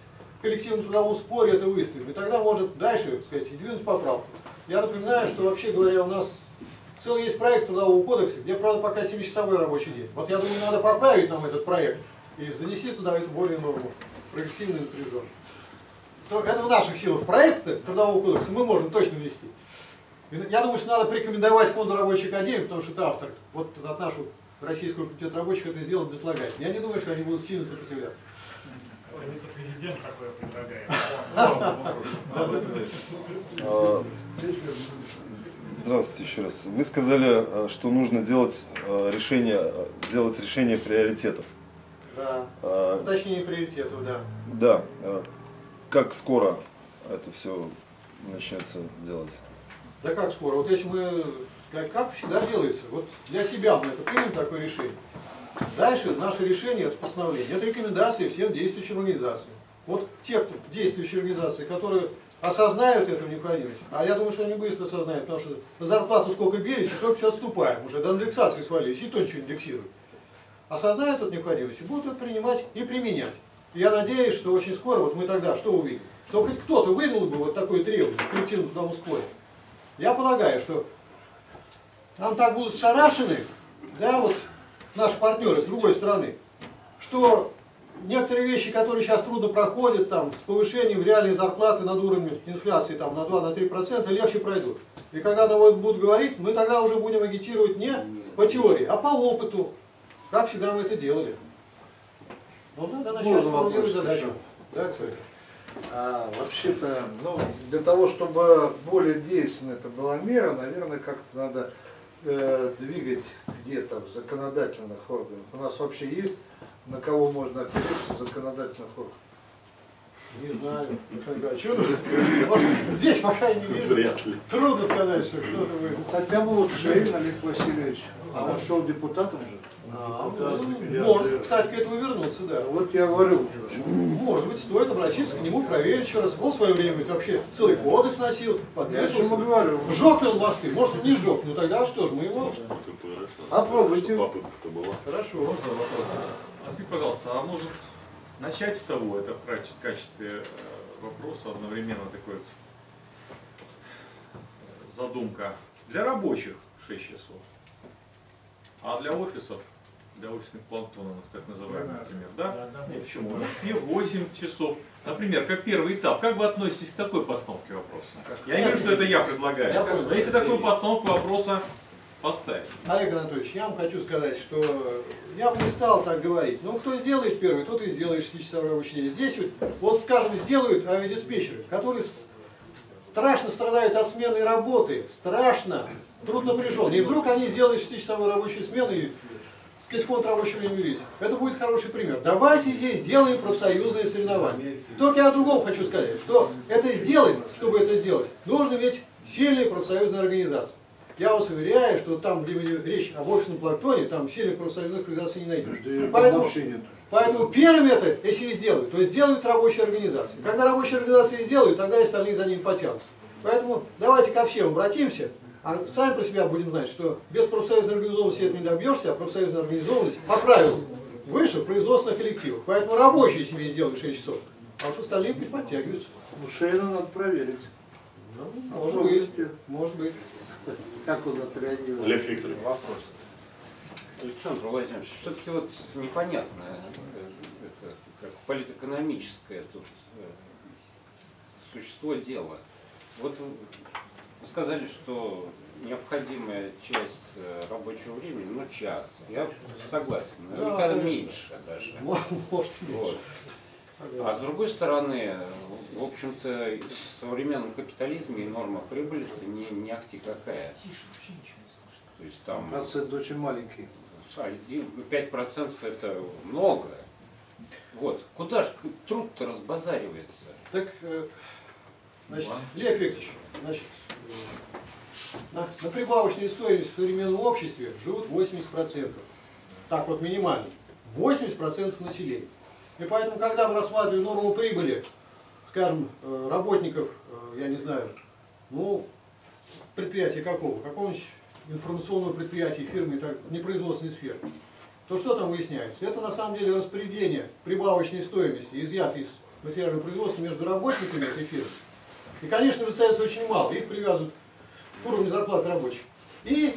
[SPEAKER 3] коллективном трудовом споре это выставим. И тогда может дальше, так сказать, двинуть поправку. Я напоминаю, что вообще говоря, у нас целый есть проект трудового кодекса, где, правда, пока 7-часовой рабочий день. Вот я думаю, надо поправить нам этот проект и занести туда эту более норму, прогрессивную напряженную. То Это в наших силах проекты трудового кодекса мы можем точно ввести. И Я думаю, что надо порекомендовать фонду рабочей академии, потому что это автор. Вот от нашего Российского комитета рабочих это сделал безлагательно. Я не думаю, что они будут сильно сопротивляться.
[SPEAKER 2] Вице-президент такое предлагает.
[SPEAKER 9] Здравствуйте еще раз. Вы сказали, э, что нужно делать э, решение, э, делать решение приоритетов.
[SPEAKER 3] Да.
[SPEAKER 9] А,
[SPEAKER 3] Уточнение приоритетов, да.
[SPEAKER 9] Да. Как скоро это все начнется делать?
[SPEAKER 3] Да как скоро? Вот если мы, как, как всегда делается, вот для себя мы это примем такое решение. Дальше наше решение это постановление, это рекомендации всем действующим организациям. Вот те, кто действующие организации, которые осознают эту необходимость, а я думаю, что они быстро осознают, потому что зарплату сколько берете, только все отступаем, уже до индексации свалились, и то ничего индексируют. Осознают эту необходимость и будут это принимать и применять. Я надеюсь, что очень скоро вот мы тогда что увидим? Что хоть кто-то выдвинул бы вот такое требование коллективном трудовом споре. Я полагаю, что там так будут шарашены, да, вот наши партнеры с другой стороны, что некоторые вещи, которые сейчас трудно проходят, там, с повышением реальной зарплаты над уровнем инфляции там, на 2-3%, легче пройдут. И когда нам будут говорить, мы тогда уже будем агитировать не по теории, а по опыту, как всегда мы это делали. Ну, надо начать
[SPEAKER 4] Можно
[SPEAKER 3] формулировать
[SPEAKER 4] вопрос
[SPEAKER 3] задачу. Да, кстати.
[SPEAKER 4] А, вообще-то, ну, для того, чтобы более действенна это была мера, наверное, как-то надо э, двигать где-то в законодательных органах. У нас вообще есть на кого можно опереться в законодательных органах?
[SPEAKER 3] Не знаю. Александр чудо. Вот здесь пока я не вижу.
[SPEAKER 1] Вряд ли.
[SPEAKER 3] Трудно сказать, что кто-то вы.
[SPEAKER 4] Хотя бы вот Шейн Олег Васильевич, а он шел депутатом же.
[SPEAKER 3] А, ну, может, кстати, к этому вернуться, да.
[SPEAKER 4] Вот я говорю,
[SPEAKER 3] Может быть, стоит обратиться к нему, проверить еще раз. Он в свое время ведь вообще целый кодекс носил,
[SPEAKER 4] я ему
[SPEAKER 3] подписывался.
[SPEAKER 4] говорю,
[SPEAKER 3] Жег ли он мосты? Может, он не жег. Ну тогда что ж, мы его...
[SPEAKER 4] Попробуйте.
[SPEAKER 1] Попытка-то была.
[SPEAKER 3] Хорошо.
[SPEAKER 10] Можно вопрос? А скажите, пожалуйста, а может начать с того, это в каче- качестве э, вопроса одновременно такой вот э, задумка. Для рабочих 6 часов, а для офисов, для офисных планктонов, так называемых, например, да? Нет, почему? И 8 часов. Например, как первый этап, как вы относитесь к такой постановке вопроса? Я не говорю, что это я предлагаю. Но если такую постановку вопроса поставить.
[SPEAKER 3] Олег Анатольевич, я вам хочу сказать, что я бы не стал так говорить. Ну, кто сделает первый, тот и сделает 6-часовое обучение. Здесь вот, вот, скажем, сделают авиадиспетчеры, которые страшно страдают от смены работы, страшно, труд напряжен. И вдруг они сделают 6-часовую рабочую смену и, сказать, фонд рабочего времени. Это будет хороший пример. Давайте здесь сделаем профсоюзные соревнования. Только я о другом хочу сказать, что это сделать, чтобы это сделать, нужно иметь сильные профсоюзные организации. Я вас уверяю, что там, где речь об офисном планктоне, там сильных профсоюзных организаций не найдешь.
[SPEAKER 4] да
[SPEAKER 3] Поэтому,
[SPEAKER 4] вообще нет.
[SPEAKER 3] поэтому первым это, если и сделают, то сделают рабочие организации. Когда рабочие организации сделают, тогда и остальные за ними потянутся. Поэтому давайте ко всем обратимся, а сами про себя будем знать, что без профсоюзной организованности этого не добьешься, а профсоюзная организованность по правилам выше производственных коллективов. Поэтому рабочие себе сделают 6 часов, а уж остальные пусть подтягиваются.
[SPEAKER 4] Ну, Шейна надо проверить.
[SPEAKER 3] Ну, может быть, может быть.
[SPEAKER 4] Как он отреагирует?
[SPEAKER 1] Лев Викторович.
[SPEAKER 8] Вопрос. Александр Владимирович, все-таки вот непонятно, э, это как политэкономическое тут э, существо дела. Вот вы сказали, что необходимая часть э, рабочего времени, ну час. Я согласен,
[SPEAKER 3] Да,
[SPEAKER 8] наверняка
[SPEAKER 3] конечно.
[SPEAKER 8] меньше даже.
[SPEAKER 3] Может, и
[SPEAKER 8] Вот.
[SPEAKER 3] меньше.
[SPEAKER 8] А с другой стороны, в общем-то, в современном капитализме и норма прибыли-то не, не ахти какая. То есть там
[SPEAKER 4] Процент очень маленький.
[SPEAKER 8] один- 5% это много. Вот. Куда же труд-то разбазаривается?
[SPEAKER 3] Так, э, значит, Лев Викторович, значит, на, прибавочной стоимости в современном обществе живут 80%. Так вот минимально. 80% населения. И поэтому, когда мы рассматриваем норму прибыли, скажем, э, работников, э, я не знаю, ну, предприятия какого? Какого-нибудь информационного предприятия, фирмы, так, непроизводственной сферы, то что там выясняется? Это на самом деле распределение прибавочной стоимости, изъятое из материального производства между работниками этой фирмы. И, конечно, остается очень мало, их привязывают к уровню зарплаты рабочих. И,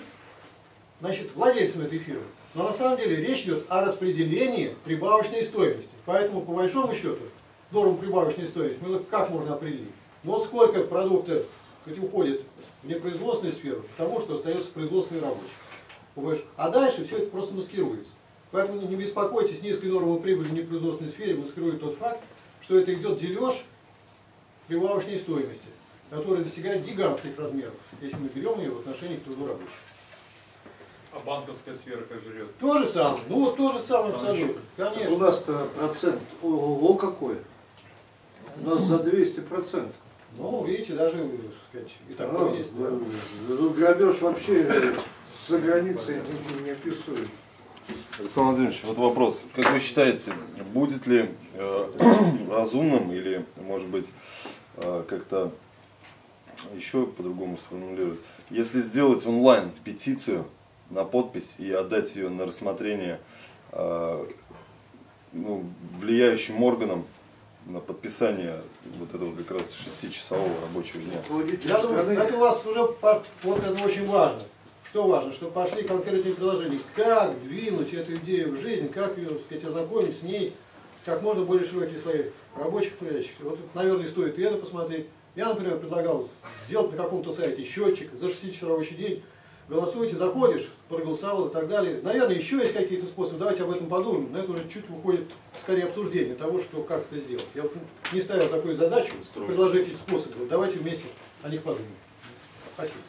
[SPEAKER 3] значит, владельцам этой фирмы. Но на самом деле речь идет о распределении прибавочной стоимости. Поэтому, по большому счету, норму прибавочной стоимости мы как можно определить? Ну вот сколько продукта кстати, уходит в непроизводственную сферу, потому что остается производственный рабочий. А дальше все это просто маскируется. Поэтому не беспокойтесь, низкой нормы прибыли в непроизводственной сфере маскирует тот факт, что это идет дележ прибавочной стоимости, который достигает гигантских размеров, если мы берем ее в отношении к труду рабочих.
[SPEAKER 10] А банковская сфера как жрет?
[SPEAKER 3] То же самое, ну вот то же самое
[SPEAKER 10] Там
[SPEAKER 3] абсолютно,
[SPEAKER 4] У
[SPEAKER 3] конечно.
[SPEAKER 4] нас-то процент, ого, какой. У нас за 200 процентов.
[SPEAKER 3] Ну, видите, даже, так сказать, и такое есть. да.
[SPEAKER 4] Тут грабеж вообще за границей не, не описывает.
[SPEAKER 9] Александр Владимирович, вот вопрос. Как вы считаете, будет ли э, разумным или, может быть, как-то еще по-другому сформулировать, если сделать онлайн петицию на подпись и отдать ее на рассмотрение э, ну, влияющим органам на подписание вот этого как раз шестичасового рабочего дня?
[SPEAKER 3] Я думаю, это у вас уже, вот это очень важно. Что важно? Что пошли конкретные предложения. Как двинуть эту идею в жизнь, как ее, так сказать, ознакомить с ней, как можно более широкие слои рабочих трудящих. Вот, наверное, стоит и это посмотреть. Я, например, предлагал сделать на каком-то сайте счетчик за 6 часов рабочий день, голосуете, заходишь, проголосовал и так далее. Наверное, еще есть какие-то способы, давайте об этом подумаем, но это уже чуть выходит скорее обсуждение того, что как это сделать. Я вот не ставил такую задачу, предложить эти способы, давайте вместе о них подумаем. Спасибо.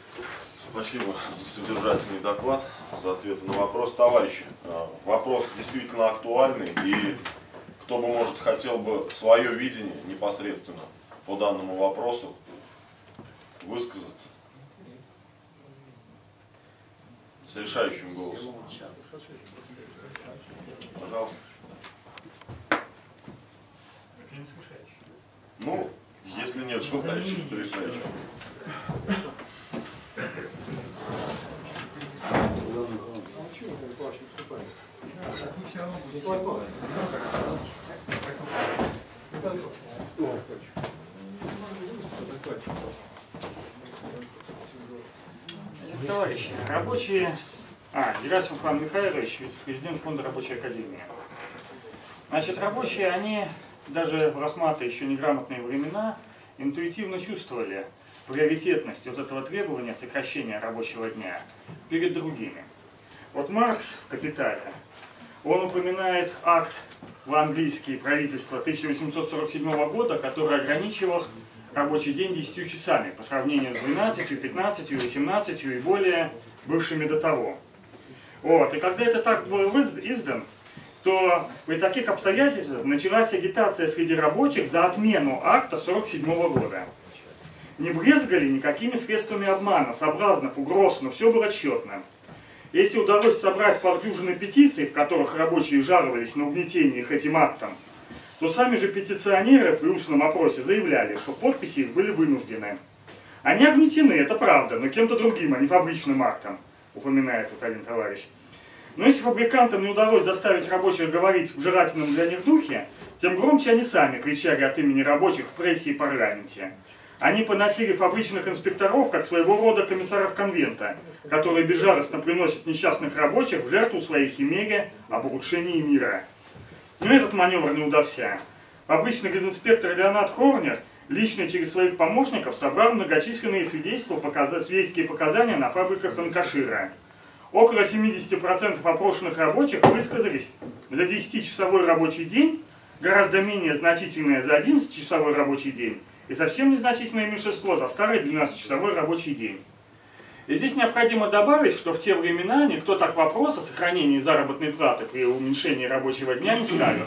[SPEAKER 1] Спасибо за содержательный доклад, за ответы на вопрос. Товарищи, э, вопрос действительно актуальный, и кто бы, может, хотел бы свое видение непосредственно по данному вопросу высказаться с решающим голосом. Пожалуйста. Ну, если нет желающих с решающим.
[SPEAKER 2] Товарищи, рабочие... А, Герасимов Иван Михайлович, вице-президент Фонда Рабочей Академии. Значит, рабочие, они даже в Рахмата еще неграмотные времена интуитивно чувствовали приоритетность вот этого требования сокращения рабочего дня перед другими. Вот Маркс в «Капитале», он упоминает акт в английские правительства 1847 года, который ограничивал рабочий день 10 часами по сравнению с 12, 15, 18 и более бывшими до того. Вот. И когда это так был издан, то при таких обстоятельствах началась агитация среди рабочих за отмену акта 47 года. Не брезгали никакими средствами обмана, соблазнов, угроз, но все было тщетно. Если удалось собрать полдюжины петиций, в которых рабочие жаловались на угнетение их этим актом, то сами же петиционеры при устном опросе заявляли, что подписи их были вынуждены. Они огнетены, это правда, но кем-то другим, а не фабричным актом, упоминает вот один товарищ. Но если фабрикантам не удалось заставить рабочих говорить в жирательном для них духе, тем громче они сами кричали от имени рабочих в прессе и парламенте. Они поносили фабричных инспекторов как своего рода комиссаров конвента, которые безжалостно приносят несчастных рабочих в жертву своей химере об улучшении мира. Но этот маневр не удался. Обычный инспектор Леонард Хорнер лично через своих помощников собрал многочисленные свидетельства, свидетельские показания на фабриках Анкашира. Около 70% опрошенных рабочих высказались за 10-часовой рабочий день, гораздо менее значительное за 11-часовой рабочий день, и совсем незначительное меньшинство за старый 12-часовой рабочий день. И здесь необходимо добавить, что в те времена никто так вопрос о сохранении заработной платы при уменьшении рабочего дня не ставил.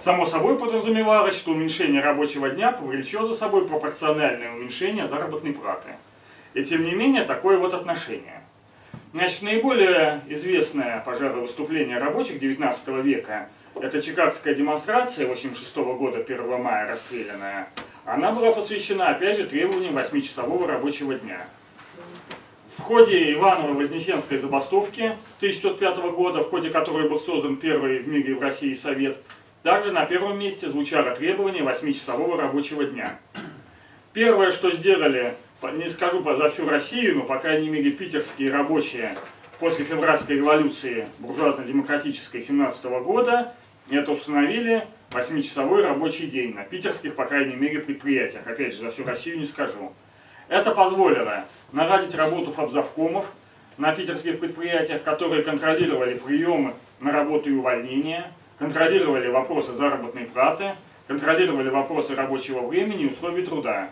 [SPEAKER 2] Само собой подразумевалось, что уменьшение рабочего дня повлечет за собой пропорциональное уменьшение заработной платы. И тем не менее, такое вот отношение. Значит, наиболее известное, пожалуй, выступление рабочих XIX века – это Чикагская демонстрация 86 года, 1 мая, расстрелянная. Она была посвящена, опять же, требованиям 8-часового рабочего дня. Ходе Иваново-Вознесенской забастовки 1905 года, в ходе которой был создан первый в мире в России совет, также на первом месте звучало требование 8-часового рабочего дня. Первое, что сделали, не скажу за всю Россию, но, по крайней мере, питерские рабочие после февральской революции буржуазно-демократической 17 года, это установили 8-часовой рабочий день на питерских, по крайней мере, предприятиях. Опять же, за всю Россию не скажу. Это позволило наладить работу фабзавкомов на питерских предприятиях, которые контролировали приемы на работу и увольнения, контролировали вопросы заработной платы, контролировали вопросы рабочего времени и условий труда.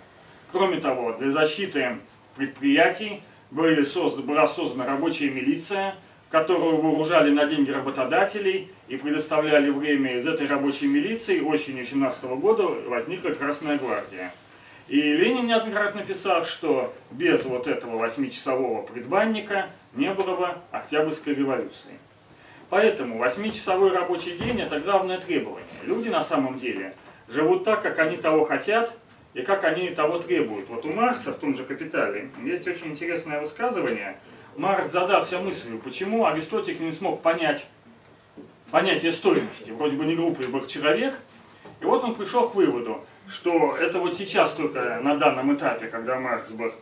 [SPEAKER 2] Кроме того, для защиты предприятий были созданы, была создана рабочая милиция, которую вооружали на деньги работодателей и предоставляли время из этой рабочей милиции осенью 17 года возникла Красная Гвардия. И Ленин неоднократно писал, что без вот этого 8-часового предбанника не было бы Октябрьской революции. Поэтому 8-часовой рабочий день – это главное требование. Люди на самом деле живут так, как они того хотят и как они того требуют. Вот у Маркса в том же «Капитале» есть очень интересное высказывание – Марк задался мыслью, почему Аристотель не смог понять понятие стоимости. Вроде бы не глупый был человек. И вот он пришел к выводу, что это вот сейчас только на данном этапе, когда Маркс был,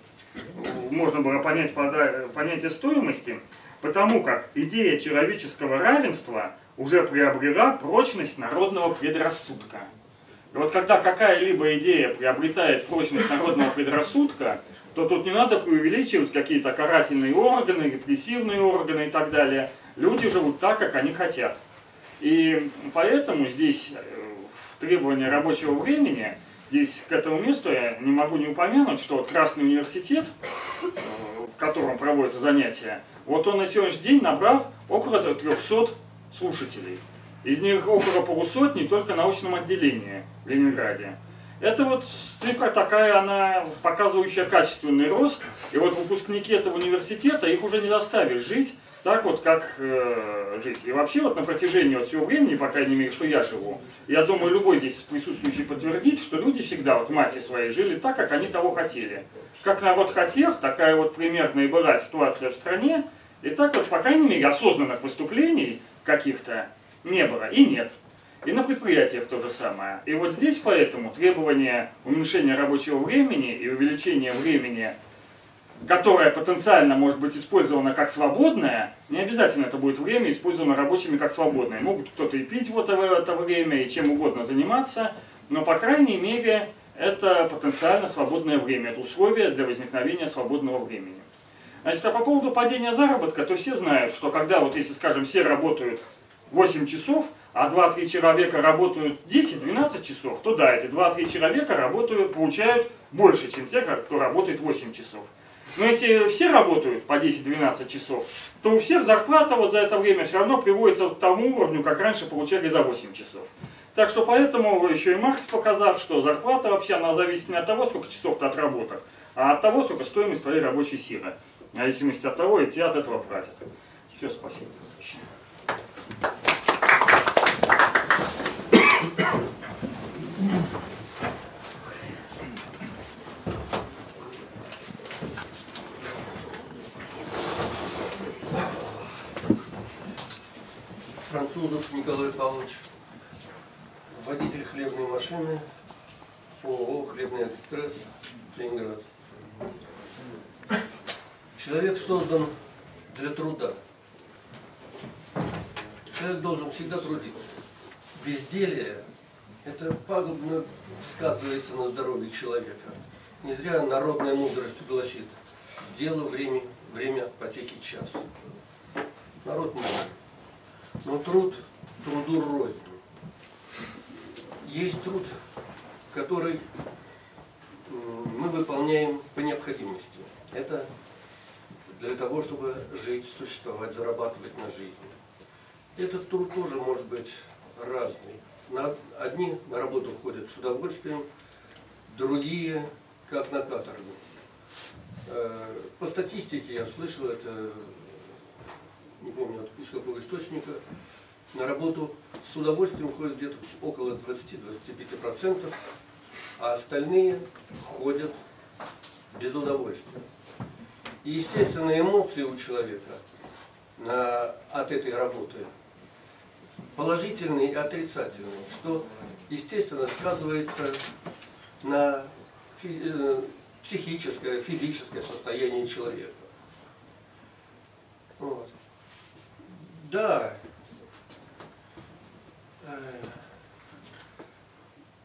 [SPEAKER 2] можно было понять понятие стоимости, потому как идея человеческого равенства уже приобрела прочность народного предрассудка. И вот когда какая-либо идея приобретает прочность народного предрассудка, то тут не надо преувеличивать какие-то карательные органы, репрессивные органы и так далее. Люди живут так, как они хотят. И поэтому здесь э, требования рабочего времени, здесь к этому месту я не могу не упомянуть, что Красный университет, в котором проводятся занятия, вот он на сегодняшний день набрал около 300 слушателей. Из них около полусотни только в научном отделении в Ленинграде. Это вот цифра такая, она показывающая качественный рост. И вот выпускники этого университета, их уже не заставишь жить так вот, как э, жить. И вообще вот на протяжении вот всего времени, по крайней мере, что я живу, я думаю, любой здесь присутствующий подтвердит, что люди всегда вот в массе своей жили так, как они того хотели. Как народ хотел, такая вот примерно и была ситуация в стране. И так вот, по крайней мере, осознанных выступлений каких-то не было и нет. И на предприятиях то же самое. И вот здесь поэтому требование уменьшения рабочего времени и увеличения времени, которое потенциально может быть использовано как свободное, не обязательно это будет время использовано рабочими как свободное. Могут кто-то и пить вот это время, и чем угодно заниматься, но по крайней мере это потенциально свободное время, это условие для возникновения свободного времени. Значит, а по поводу падения заработка, то все знают, что когда вот если, скажем, все работают 8 часов, а 2-3 человека работают 10-12 часов, то да, эти 2-3 человека работают, получают больше, чем те, кто работает 8 часов. Но если все работают по 10-12 часов, то у всех зарплата вот за это время все равно приводится к тому уровню, как раньше получали за 8 часов. Так что поэтому еще и Маркс показал, что зарплата вообще она зависит не от того, сколько часов ты отработал, а от того, сколько стоимость твоей рабочей силы. В зависимости от того, и тебе от этого платят. Все, спасибо.
[SPEAKER 11] Французов Николай Павлович, водитель машины, ООО «Хлебный экспресс», Ленинград. Человек создан для труда. Человек должен всегда трудиться. Безделие – это пагубно сказывается на здоровье человека. Не зря народная мудрость гласит «дело время, время потеки час». Народ мудрый. Но труд труду рознь. Есть труд, который мы выполняем по необходимости. Это для того, чтобы жить, существовать, зарабатывать на жизнь. Этот труд тоже может быть разный. Одни на работу ходят с удовольствием, другие как на каторгу. Э, по статистике я слышал это не помню из какого источника, на работу с удовольствием ходит где-то около 20-25%, а остальные ходят без удовольствия. И, естественно, эмоции у человека на, от этой работы положительные и отрицательные, что, естественно, сказывается на э, психическое, физическое состояние человека. Вот. Да. Э,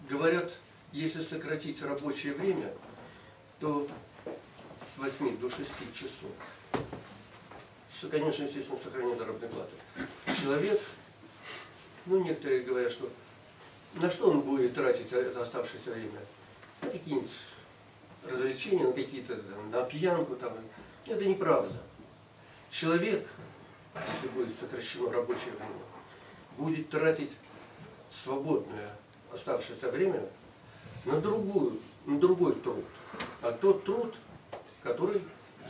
[SPEAKER 11] говорят, если сократить рабочее время, то с 8 до 6 часов, конечно, естественно, сохранение заработной платы, человек, ну, некоторые говорят, что на что он будет тратить это оставшееся время? На какие-нибудь развлечения, на какие-то, на пьянку, там. Это неправда. Человек если будет сокращено рабочее время, будет тратить свободное оставшееся время на, другую, на другой труд. А тот труд, который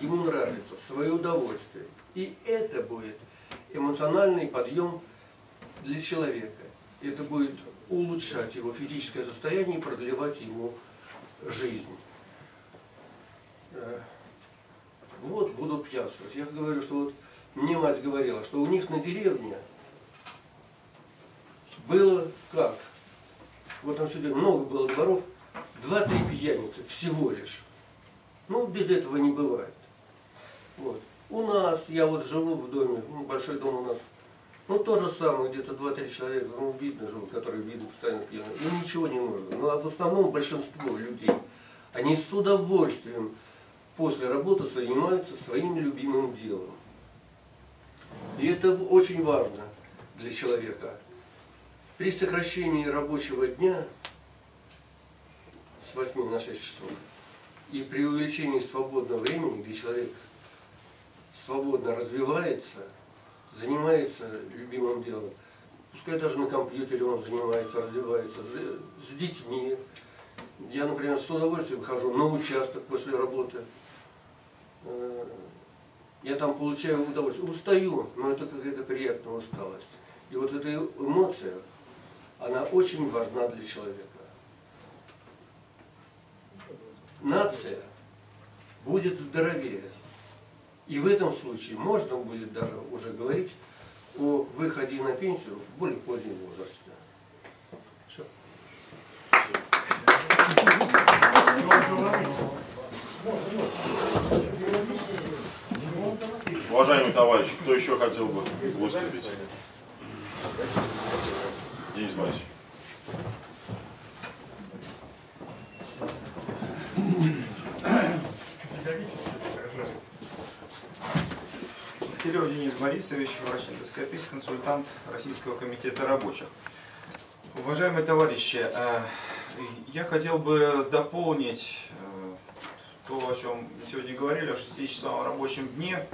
[SPEAKER 11] ему нравится, в свое удовольствие. И это будет эмоциональный подъем для человека. Это будет улучшать его физическое состояние и продлевать ему жизнь. Э, вот будут пьянствовать. Я говорю, что вот мне мать говорила, что у них на деревне было как? Вот там сюда много было дворов, два-три пьяницы всего лишь. Ну, без этого не бывает. Вот. У нас, я вот живу в доме, ну, большой дом у нас, ну, то же самое, где-то два-три человека, ну, видно живут, которые видно постоянно пьяные. Ну, ничего не нужно. Ну, а в основном большинство людей, они с удовольствием после работы занимаются своим любимым делом. И это очень важно для человека. При сокращении рабочего дня с 8 на 6 часов и при увеличении свободного времени, где человек свободно развивается, занимается любимым делом, пускай даже на компьютере он занимается, развивается, с детьми. Я, например, с удовольствием хожу на участок после работы. Э, Я там получаю удовольствие. Устаю, но это какая-то приятная усталость. И вот эта эмоция, она очень важна для человека. Нация будет здоровее. И в этом случае можно будет даже уже говорить о выходе на пенсию в более позднем возрасте. Все.
[SPEAKER 1] Уважаемые товарищи, кто еще хотел бы выступить? Денис Борисович.
[SPEAKER 6] Кирилл Денис Борисович, врач-эндоскопист, консультант Российского комитета рабочих. Уважаемые товарищи, э, я хотел бы дополнить э, то, о чем сегодня говорили, о 6-часовом рабочем дне,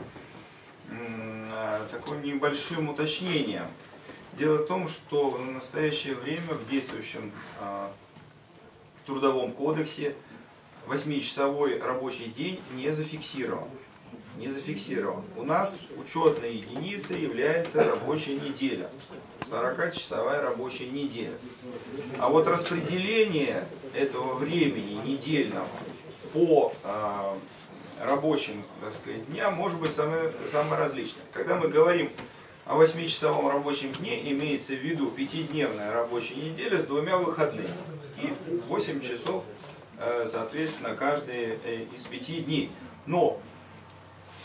[SPEAKER 6] э, таким небольшим уточнением. Дело в том, что в настоящее время в действующем э, Трудовом кодексе 8-часовой рабочий день не зафиксирован. Не зафиксирован. У нас учетной единицей является рабочая неделя. 40-часовая рабочая неделя. А вот распределение этого времени недельного по э, рабочим так сказать, дням может быть самое, самое различное. Когда мы говорим о 8-часовом рабочем дне, имеется в виду пятидневная рабочая неделя с двумя выходными. И 8 часов, э, соответственно, каждый э, из пяти дней. Но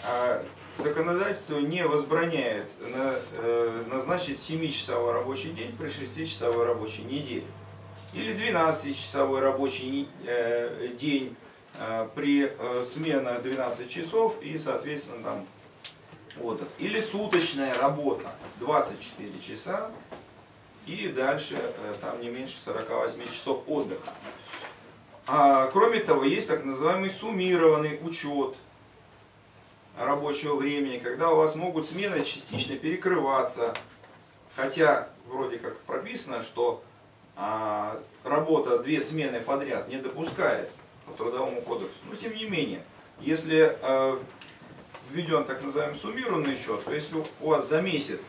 [SPEAKER 6] э, законодательство не возбраняет на, назначить 7-часовой рабочий день при 6-часовой рабочей неделе. Или 12-часовой рабочий день при смена 12 часов и, соответственно, там отдых. Или суточная работа 24 часа и дальше э, там не меньше 48 часов отдыха. А, кроме того, есть так называемый суммированный учет рабочего времени, когда у вас могут смены частично перекрываться, хотя вроде как прописано, что а, работа две смены подряд не допускается по трудовому кодексу. Но тем не менее, если а, введен так называемый суммированный счет, то если у вас за месяц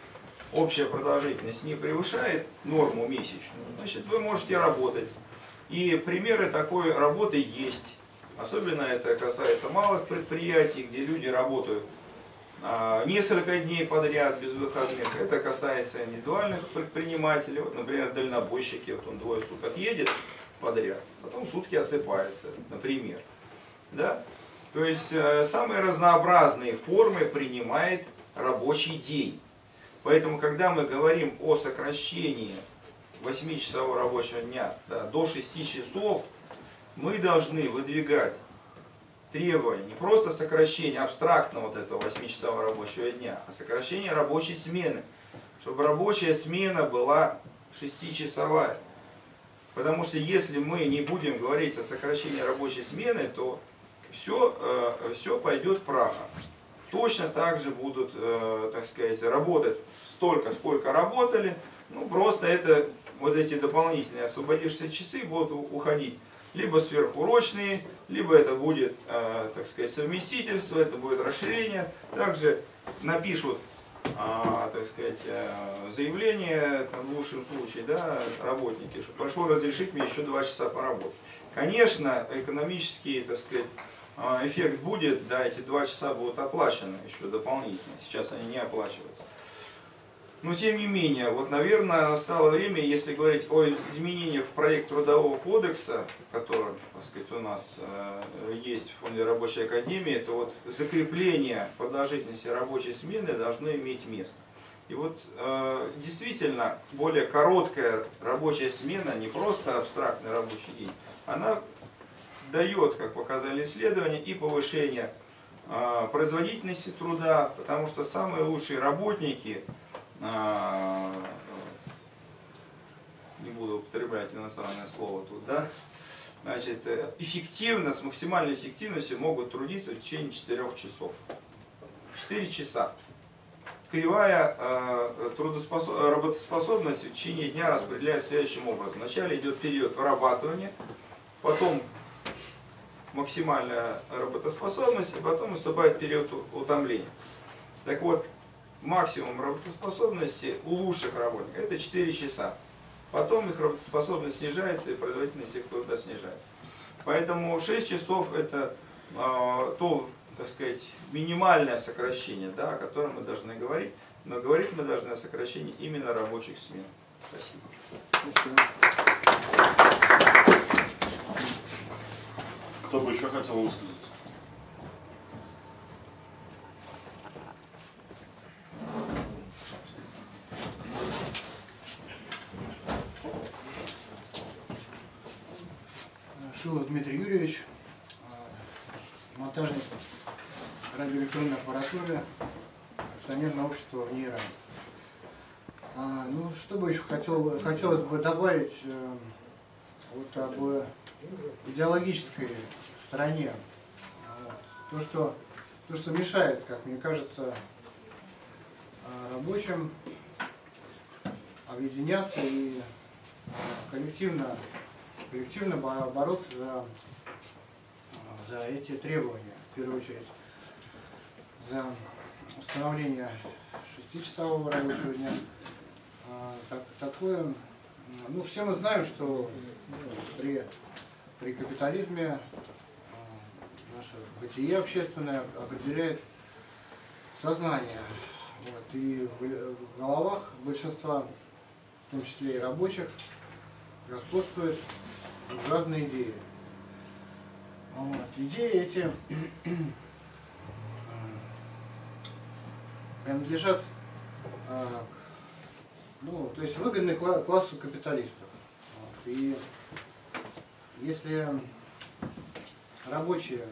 [SPEAKER 6] общая продолжительность не превышает норму месячную, значит вы можете работать. И примеры такой работы есть. Особенно это касается малых предприятий, где люди работают а, несколько дней подряд без выходных. Это касается индивидуальных предпринимателей. Вот, например, дальнобойщики, вот он двое суток едет подряд, потом сутки осыпается, например. Да? То есть э, самые разнообразные формы принимает рабочий день. Поэтому, когда мы говорим о сокращении 8-часового рабочего дня да, до 6 часов, мы должны выдвигать требования не просто сокращение абстрактно вот этого 8-часового рабочего дня, а сокращение рабочей смены. Чтобы рабочая смена была 6-часовая. Потому что если мы не будем говорить о сокращении рабочей смены, то все, все пойдет прахом. Точно так же будут, э, так сказать, работать столько, сколько работали. Ну, просто это, вот эти дополнительные освободившиеся часы будут уходить либо сверхурочные, либо это будет, э, так сказать, совместительство, это будет расширение. Также напишут, а, так сказать, э, заявление, там, в лучшем случае, да, работники, что прошу разрешить мне еще два часа поработать. Конечно, экономический, так сказать, эффект будет, да, эти два часа будут оплачены еще дополнительно, сейчас они не оплачиваются. Но тем не менее, вот, наверное, настало время, если говорить о изменениях в проект Трудового кодекса, который, так сказать, у нас э, есть в Фонде рабочей академии, то вот закрепление продолжительности рабочей смены должно иметь место. И вот э, действительно более короткая рабочая смена, не просто абстрактный рабочий день, она дает, как показали исследования, и повышение а, производительности труда, потому что самые лучшие работники, а, не буду употреблять иностранное слово тут, да, значит, э, эффективно, с максимальной эффективностью могут трудиться в течение 4 часов. 4 часа. Кривая э, в течение дня распределяется следующим образом. Вначале идет период вырабатывания, потом максимальная работоспособность, и потом наступает период утомления. Так вот, максимум работоспособности у лучших работников это 4 часа. Потом их работоспособность снижается и производительность их труда снижается. Поэтому 6 часов это э, то, так сказать, минимальное сокращение, да, о котором мы должны говорить. Но говорить мы должны о сокращении именно рабочих смен. Спасибо.
[SPEAKER 1] Кто бы еще хотел высказаться?
[SPEAKER 12] Шилов Дмитрий Юрьевич, монтажник радиоэлектронной аппаратуры, акционерное общество в НИРА. А, ну, что бы еще хотел, хотелось бы добавить э, вот об идеологической стороне. Вот. То, что, то, что мешает, как мне кажется, а, рабочим объединяться и коллективно коллективно бороться за, за эти требования, в первую очередь, за установление шестичасового рабочего дня. А, так, такое, ну, все мы знаем, что при, при капитализме а, наше бытие общественное определяет сознание. Вот, и в, головах большинства, в том числе и рабочих, господствует разные идеи. Вот. Идеи эти принадлежат а, ну, то есть выгодны классу капиталистов. Вот. И если рабочие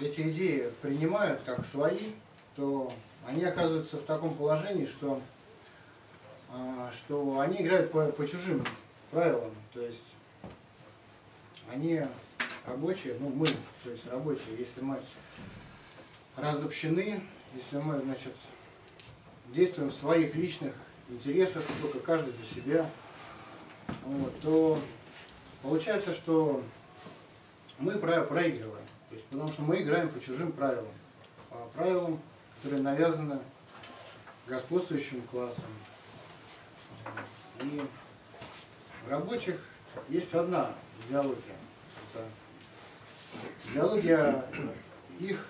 [SPEAKER 12] эти идеи принимают как свои, то они оказываются в таком положении, что, а, что они играют по, по чужим правилам. То есть они рабочие, ну мы, то есть рабочие, если мы разобщены, если мы, значит, действуем в своих личных интересах, только каждый за себя, вот, то получается, что мы проигрываем. То есть, потому что мы играем по чужим правилам, по правилам, которые навязаны господствующим классом. И в рабочих есть одна идеология. Это идеология их,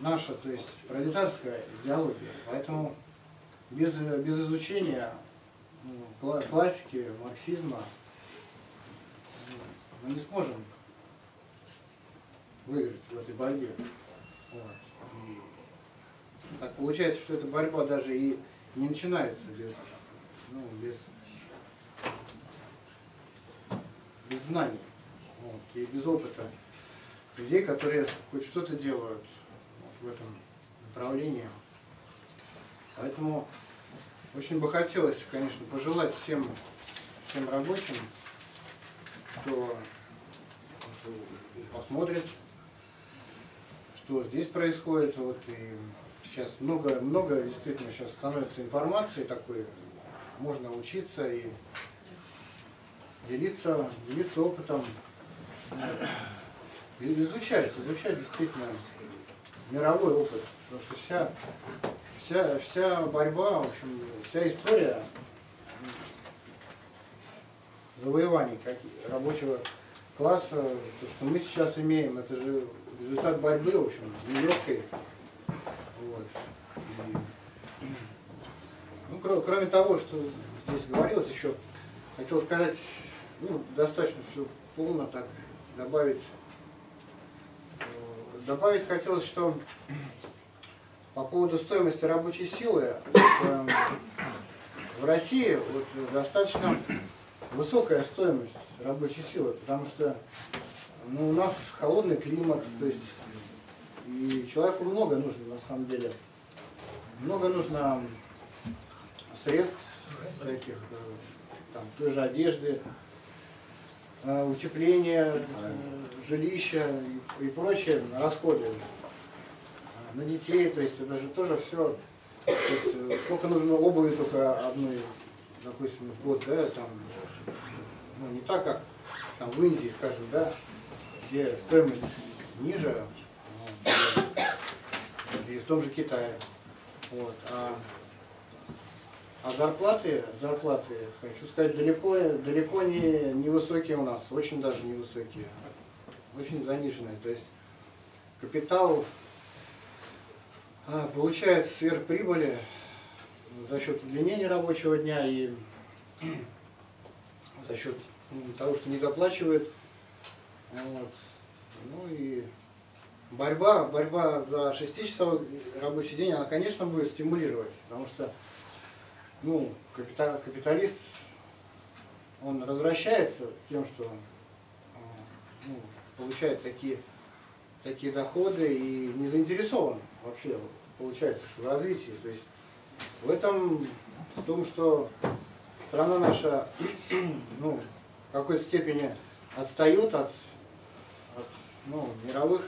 [SPEAKER 12] наша, то есть пролетарская идеология. Поэтому без, без изучения классики, марксизма ну, мы не сможем выиграть в этой борьбе. Вот. И так получается, что эта борьба даже и не начинается без, ну, без без знаний вот, и без опыта людей, которые хоть что-то делают вот, в этом направлении. Поэтому очень бы хотелось, конечно, пожелать всем, всем рабочим, кто, посмотрит, что здесь происходит. Вот, и сейчас много, много действительно сейчас становится информации такой, можно учиться и делиться, делиться опытом, изучать, изучать действительно мировой опыт. Потому что вся, вся, вся борьба, в общем, вся история завоеваний рабочего класса, то, что мы сейчас имеем, это же результат борьбы, в общем, нелегкой. Вот. Ну, кроме, кроме того, что здесь говорилось еще, хотел сказать ну, достаточно все полно так добавить. Э, добавить хотелось, что по поводу стоимости рабочей силы, в России вот, достаточно высокая стоимость рабочей силы, потому что ну, у нас холодный климат, то есть и человеку много нужно на самом деле. Много нужно средств всяких, там, той же одежды, э, утепления жилища и, прочие расходы на детей, то есть это же тоже все, то есть э, сколько нужно обуви только одной, допустим, в год, да, там, ну не так, как там в Индии, скажем, да, где стоимость ниже, и в том же Китае. Вот. А, а зарплаты, зарплаты, хочу сказать, далеко, далеко не, не высокие у нас, очень даже невысокие, очень заниженные. То есть капитал получает сверхприбыли за счет удлинения рабочего дня и за счет того, что не доплачивает. Вот. Ну и борьба, борьба за 6-часовой рабочий день, она, конечно, будет стимулировать, потому что ну, капитал, капиталист, он развращается тем, что э, ну, получает такие, такие доходы и не заинтересован вообще, получается, что в развитии. То есть в этом, в том, что страна наша ну, в какой-то степени отстает от, от ну, мировых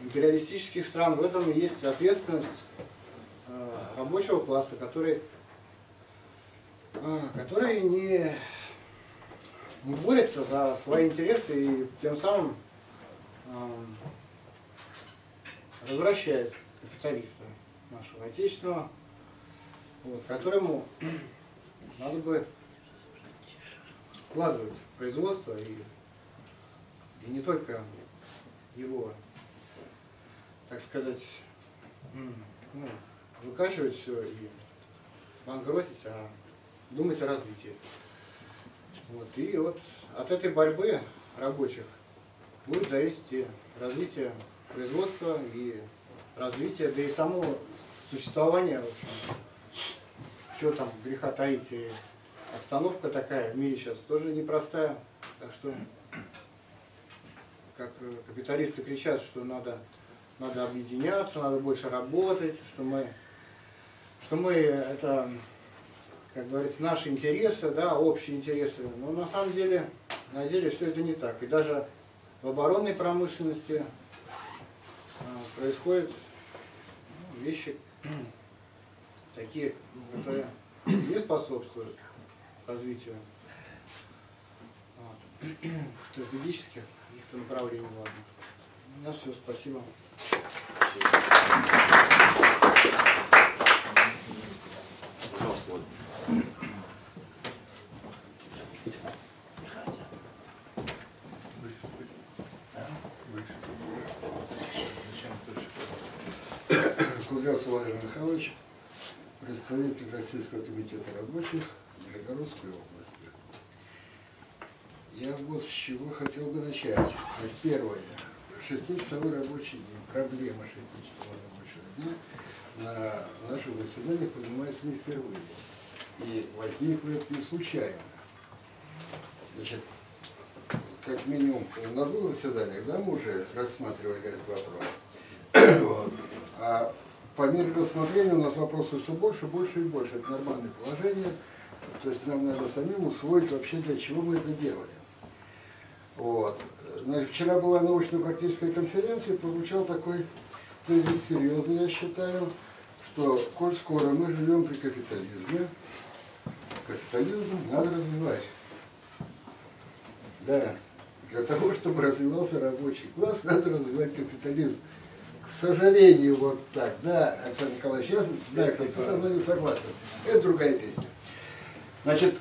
[SPEAKER 12] империалистических стран, в этом есть ответственность э, рабочего класса, который, э, который не, не борется за свои интересы и тем самым э, развращает капиталиста нашего отечественного, вот, которому надо бы вкладывать в производство и, и не только его так сказать, ну, выкачивать все и банкротить, а думать о развитии. Вот. И вот от этой борьбы рабочих будет зависеть и развитие производства, и развитие, да и само существование, в общем, что там греха таить, и обстановка такая в мире сейчас тоже непростая, так что, как э, капиталисты кричат, что надо надо объединяться, надо больше работать, что мы, что мы это, как говорится, наши интересы, да, общие интересы. Но на самом деле, на деле все это не так. И даже в оборонной промышленности а, происходят ну, вещи такие, которые не способствуют развитию вот, стратегических каких-то направлений. Ладно. У меня все, спасибо.
[SPEAKER 5] Кудрявцев Владимир Михайлович, представитель Российского комитета рабочих Белгородской области. Я вот с чего хотел бы начать. Значит, Первое. Шестичасовой рабочий день. Проблема шестичасового рабочего дня на наших заседаниях поднимается не впервые. И возникло это не случайно. Значит, как минимум на двух заседаниях, да, мы уже рассматривали этот вопрос. Вот. А по мере рассмотрения у нас вопросов все больше, больше и больше. Это нормальное положение. То есть нам надо самим усвоить вообще, для чего мы это делаем. Вот. Значит, вчера была научно-практическая конференция, прозвучал такой тезис серьезный, я считаю, что, коль скоро мы живем при капитализме, капитализм надо развивать. Да, для того, чтобы развивался рабочий класс, надо развивать капитализм. К сожалению, вот так, да, Александр Николаевич, я знаю, что ты со мной не согласен. Это другая песня. Значит,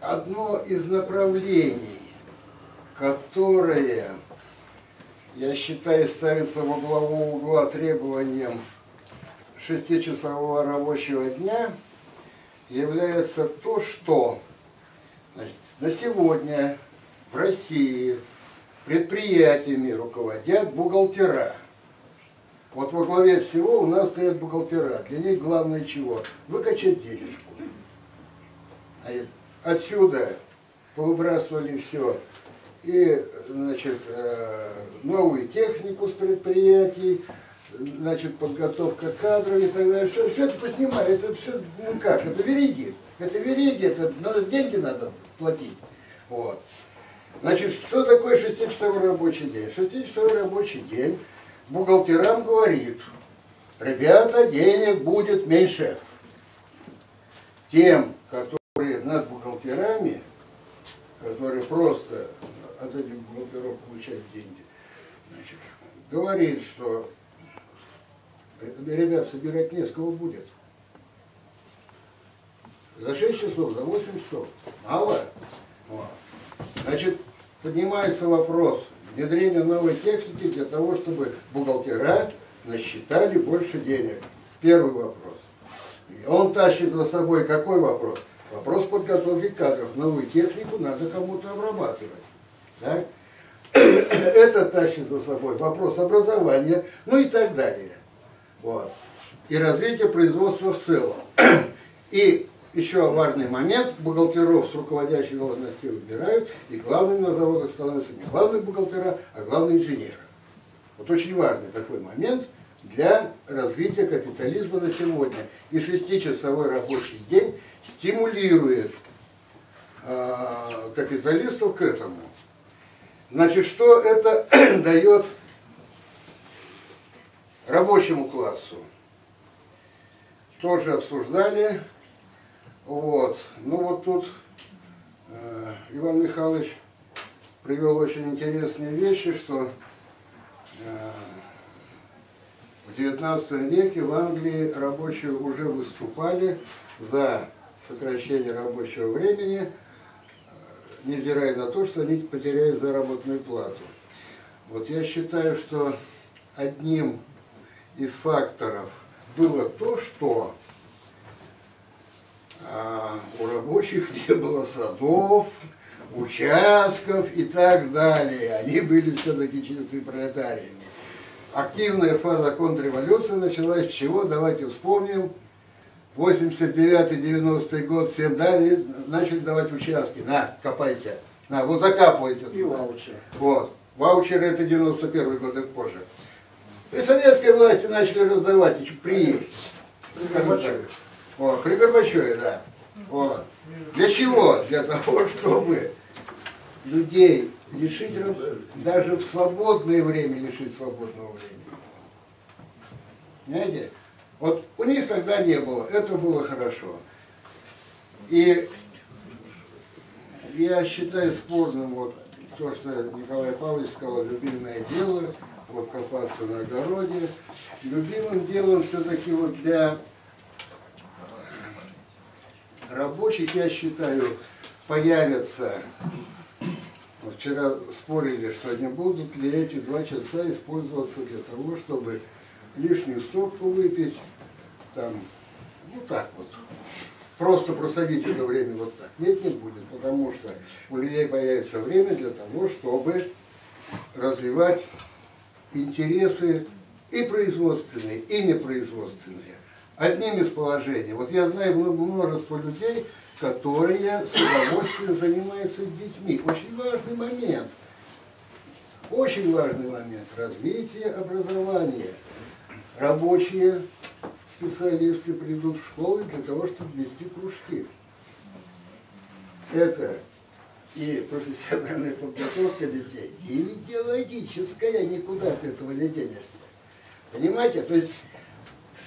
[SPEAKER 5] одно из направлений, которое, я считаю, ставится во главу угла требованием шестичасового рабочего дня, является то, что значит, на сегодня в России предприятиями руководят бухгалтера. Вот во главе всего у нас стоят бухгалтера. Для них главное чего? Выкачать денежку. А отсюда повыбрасывали все. И, значит, э, новую технику с предприятий, значит, подготовка кадров и так далее. Все, все это поснимали. Это все, ну как, это вериги. Это вериги, это надо, деньги надо платить. Вот. Значит, что такое шестичасовой рабочий день? Шестичасовой рабочий день бухгалтерам говорит, ребята, денег будет меньше. Тем, которые над бухгалтерами, которые просто от этих бухгалтеров получают деньги, значит, говорит, что ребят собирать не с кого будет. За 6 часов, за 8 часов. Мало. Значит, поднимается вопрос внедрения новой техники для того, чтобы бухгалтера насчитали больше денег. Первый вопрос. И он тащит за собой какой вопрос? Вопрос подготовки кадров. Новую технику надо кому-то обрабатывать. Да? Это тащит за собой вопрос образования, ну и так далее. Вот. И развитие производства в целом. И еще важный момент, бухгалтеров с руководящих должностей выбирают, и главными на заводах становятся не главные бухгалтера, а главные инженеры. Вот очень важный такой момент для развития капитализма на сегодня. И шестичасовой рабочий день стимулирует э, капиталистов к этому. Значит, что это дает рабочему классу? Тоже обсуждали вот. Ну вот тут э, Иван Михайлович привел очень интересные вещи, что э, в XIX веке в Англии рабочие уже выступали за сокращение рабочего времени, э, невзирая на то, что они потеряют заработную плату. Вот я считаю, что одним из факторов было то, что а у рабочих не было садов, участков и так далее. Они были все-таки чистыми пролетариями. Активная фаза контрреволюции началась с чего? Давайте вспомним. 89-90 год всем дали, начали давать участки. На, копайте. На, вот закапывайте.
[SPEAKER 4] И ваучер.
[SPEAKER 5] Вот. Ваучеры это 91 год, это позже. При советской власти начали раздавать, при, скажем так, вот, при Горбачеве, да. Вот. Для чего? Для того, чтобы людей лишить, даже в свободное время лишить свободного времени. Понимаете? Вот у них тогда не было, это было хорошо. И я считаю спорным вот то, что Николай Павлович сказал, любимое дело, вот копаться на огороде. Любимым делом все-таки вот для рабочих, я считаю, появятся, вчера спорили, что не будут ли эти два часа использоваться для того, чтобы лишнюю стопку выпить, там, ну так вот, просто просадить это время вот так. Нет, не будет, потому что у людей появится время для того, чтобы развивать интересы и производственные, и непроизводственные одним из положений. Вот я знаю множество людей, которые с удовольствием занимаются с детьми. Очень важный момент. Очень важный момент. Развитие образования. Рабочие специалисты придут в школы для того, чтобы вести кружки. Это и профессиональная подготовка детей, и идеологическая, никуда от этого не денешься. Понимаете? То есть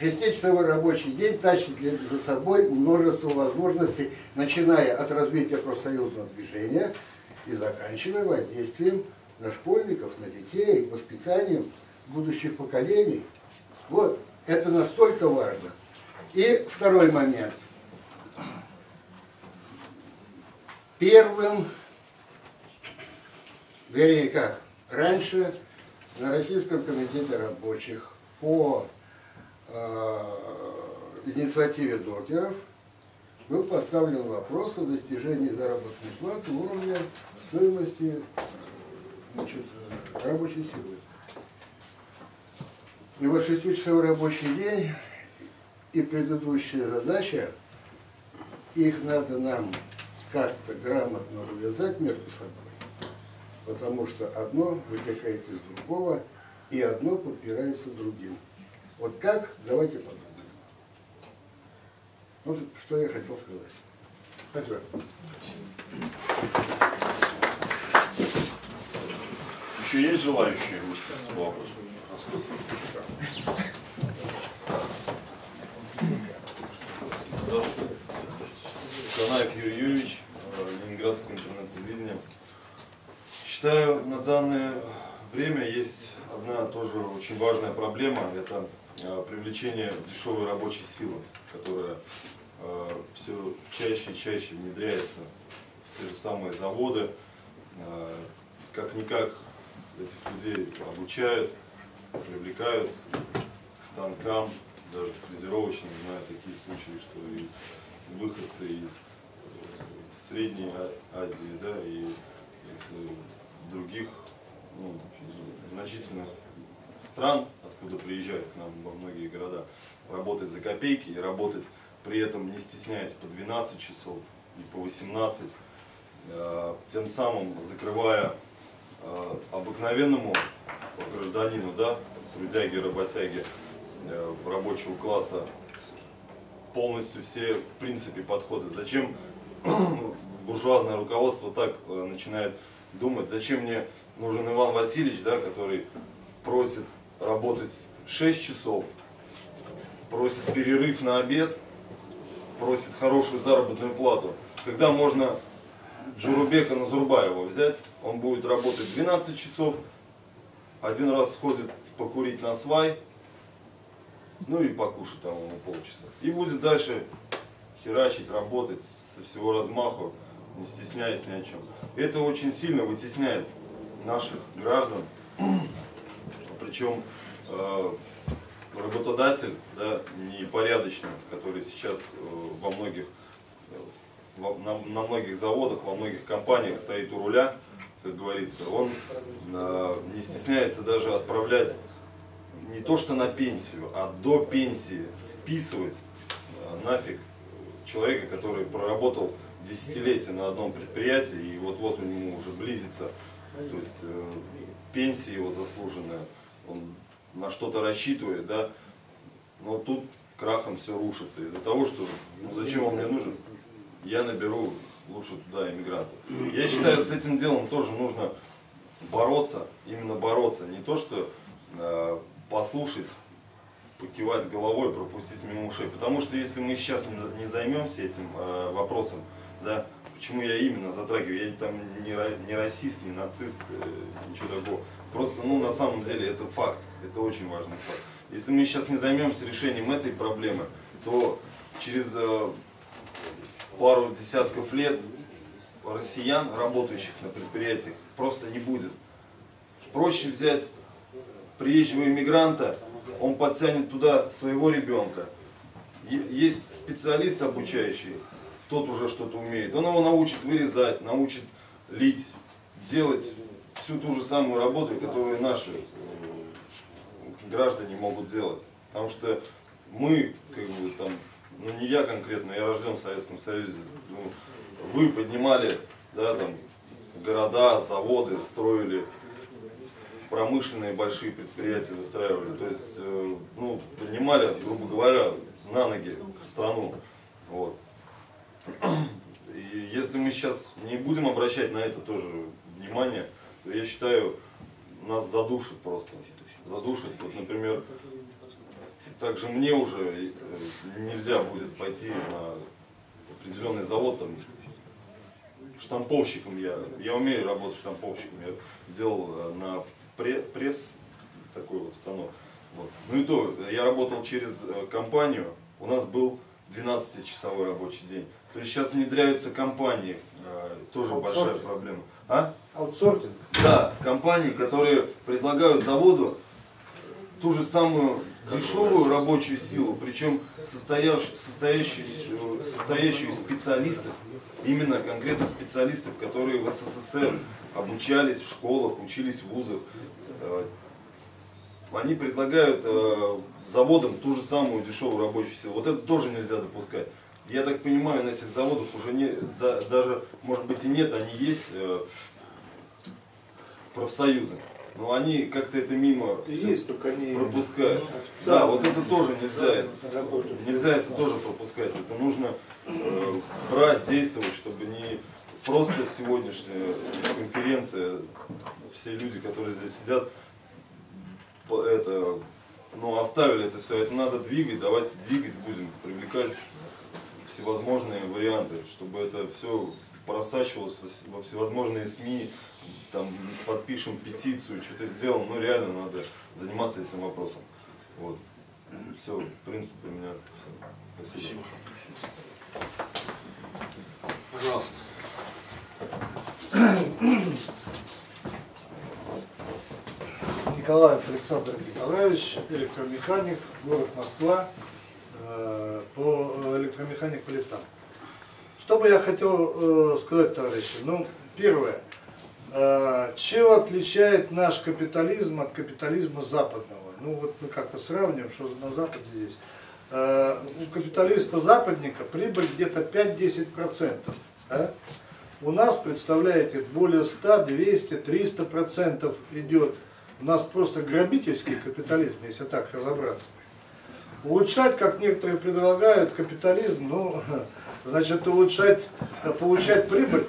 [SPEAKER 5] Шестичасовой рабочий день тащит за собой множество возможностей, начиная от развития профсоюзного движения и заканчивая воздействием на школьников, на детей, воспитанием будущих поколений. Вот, это настолько важно. И второй момент. Первым, вернее как, раньше на Российском комитете рабочих по инициативе докеров был поставлен вопрос о достижении заработной платы уровня стоимости значит, рабочей силы. И вот шестичасовой рабочий день и предыдущая задача, их надо нам как-то грамотно увязать между собой, потому что одно вытекает из другого, и одно подпирается другим. Вот как? Давайте подумаем. Вот что я хотел сказать. Спасибо.
[SPEAKER 1] Еще есть желающие выступить по вопросу?
[SPEAKER 9] Канаев Юрий Юрьевич, э, Ленинградское интернет-телевидение. Считаю, на данное время есть одна тоже очень важная проблема. Это привлечение дешевой рабочей силы, которая все чаще и чаще внедряется в те же самые заводы. Э, Как-никак этих людей обучают, привлекают к станкам, даже фрезеровочным, знаю такие случаи, что и выходцы из э, Средней А- Азии, да, и из э, других ну, значительных стран, откуда приезжают к нам во многие города, работать за копейки и работать при этом не стесняясь по 12 часов и по 18, э, тем самым закрывая э, обыкновенному гражданину, да, трудяги, работяги э, рабочего класса полностью все, в принципе, подходы. Зачем буржуазное руководство так начинает думать, зачем мне нужен Иван Васильевич, да, который просит работать 6 часов, просит перерыв на обед, просит хорошую заработную плату. Когда можно Джурубека Назурбаева взять, он будет работать 12 часов, один раз сходит покурить на свай, ну и покушать там ему полчаса. И будет дальше херачить, работать со всего размаху, не стесняясь ни о чем. Это очень сильно вытесняет наших граждан, причем э, работодатель, да, непорядочный, который сейчас э, во многих, э, на, на многих заводах, во многих компаниях стоит у руля, как говорится, он не стесняется даже отправлять не то что на пенсию, а до пенсии списывать нафиг человека, который проработал десятилетия на одном предприятии, и вот-вот у него уже близится, то есть э, пенсия его заслуженная, он на что-то рассчитывает, да, но тут крахом все рушится из-за того, что ну зачем он мне нужен, я наберу лучше туда иммигрантов. Я считаю, с этим делом тоже нужно бороться, именно бороться, не то что э, послушать, покивать головой, пропустить мимо ушей. Потому что если мы сейчас не, не займемся этим э, вопросом, да, почему я именно затрагиваю, я там не, не расист, не нацист, э, ничего такого. Просто, ну, на самом деле, это факт, это очень важный факт. Если мы сейчас не займемся решением этой проблемы, то через э, пару десятков лет россиян, работающих на предприятиях, просто не будет. Проще взять приезжего иммигранта, он подтянет туда своего ребенка. Есть специалист обучающий, тот уже что-то умеет. Он его научит вырезать, научит лить, делать всю ту же самую работу, которую наши э, граждане могут делать. Потому что мы, как бы там, ну не я конкретно, я рожден в Советском Союзе, ну, вы поднимали, да, там, города, заводы, строили промышленные большие предприятия выстраивали, то есть, э, ну, поднимали, грубо говоря, на ноги страну. Вот. И если мы сейчас не будем обращать на это тоже внимание, то я считаю, нас задушит просто. Задушит. Вот, например, также мне уже э, нельзя будет пойти на определенный завод, там, штамповщиком я, я умею работать штамповщиком, я делал э, на пре- пресс такой вот станок. Вот. Ну и то, я работал через э, компанию, у нас был 12-часовой рабочий день. То есть сейчас внедряются компании, тоже большая проблема. А?
[SPEAKER 4] Аутсортинг.
[SPEAKER 9] Да, компании, которые предлагают заводу ту же самую дешевую рабочую силу, причем состоящую, состоящую, состоящую из специалистов, именно конкретно специалистов, которые в СССР обучались в школах, учились в вузах. Э, Они предлагают э, заводам ту же самую дешевую рабочую силу. Вот это тоже нельзя допускать. Я так понимаю, на этих заводах уже не, да- даже, может быть и нет, они есть э, профсоюзы. Но они как-то это мимо
[SPEAKER 4] Есть, только они
[SPEAKER 9] пропускают.
[SPEAKER 4] официально
[SPEAKER 9] Да, вот это тоже нельзя. это-. Нельзя это тоже пропускать. Это нужно э, брать, действовать, чтобы не просто сегодняшняя конференция, все люди, которые здесь сидят, это, ну, оставили это все. Это надо двигать, давайте двигать будем, привлекать всевозможные варианты, чтобы это все просачивалось во вс- во всевозможные СМИ, там подпишем петицию, что-то сделаем, ну реально надо заниматься этим вопросом. Вот. Все, в принципе, у меня все. Спасибо.
[SPEAKER 4] Пожалуйста. Николаев Александр Николаевич, электромеханик, город Москва, по электромеханик по. Что бы я хотел э, сказать, товарищи? Ну, первое. Э, Чем отличает наш капитализм от капитализма западного? Ну вот мы как-то сравниваем, что на Западе здесь. Э, У капиталиста-западника прибыль где-то 5-10%. Да? У нас, представляете, более 100, 200, 300 процентов идет. У нас просто грабительский капитализм, если так разобраться. Улучшать, как некоторые предлагают, капитализм, ну, значит, улучшать, получать прибыль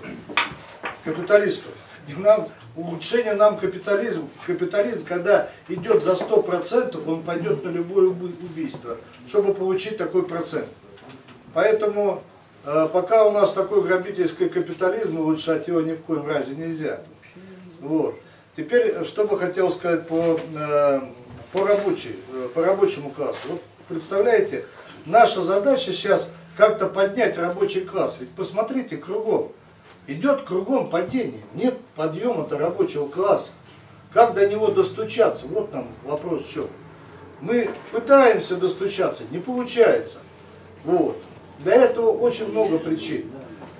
[SPEAKER 4] капиталисту. И нам, улучшение нам капитализм, капитализм, когда идет за 100%, он пойдет на любое убийство, чтобы получить такой процент. Поэтому э, пока у нас такой грабительский капитализм, улучшать его ни в коем разе нельзя. Вот. Теперь, э, что бы хотел сказать по, э, по, рабочей, по рабочему классу. Вот представляете, наша задача сейчас как-то поднять рабочий класс. Ведь посмотрите кругом. Идет кругом падение. Нет подъема до рабочего класса. Как до него достучаться? Вот нам вопрос в чем. Мы пытаемся достучаться, не получается. Вот. Для этого очень много причин.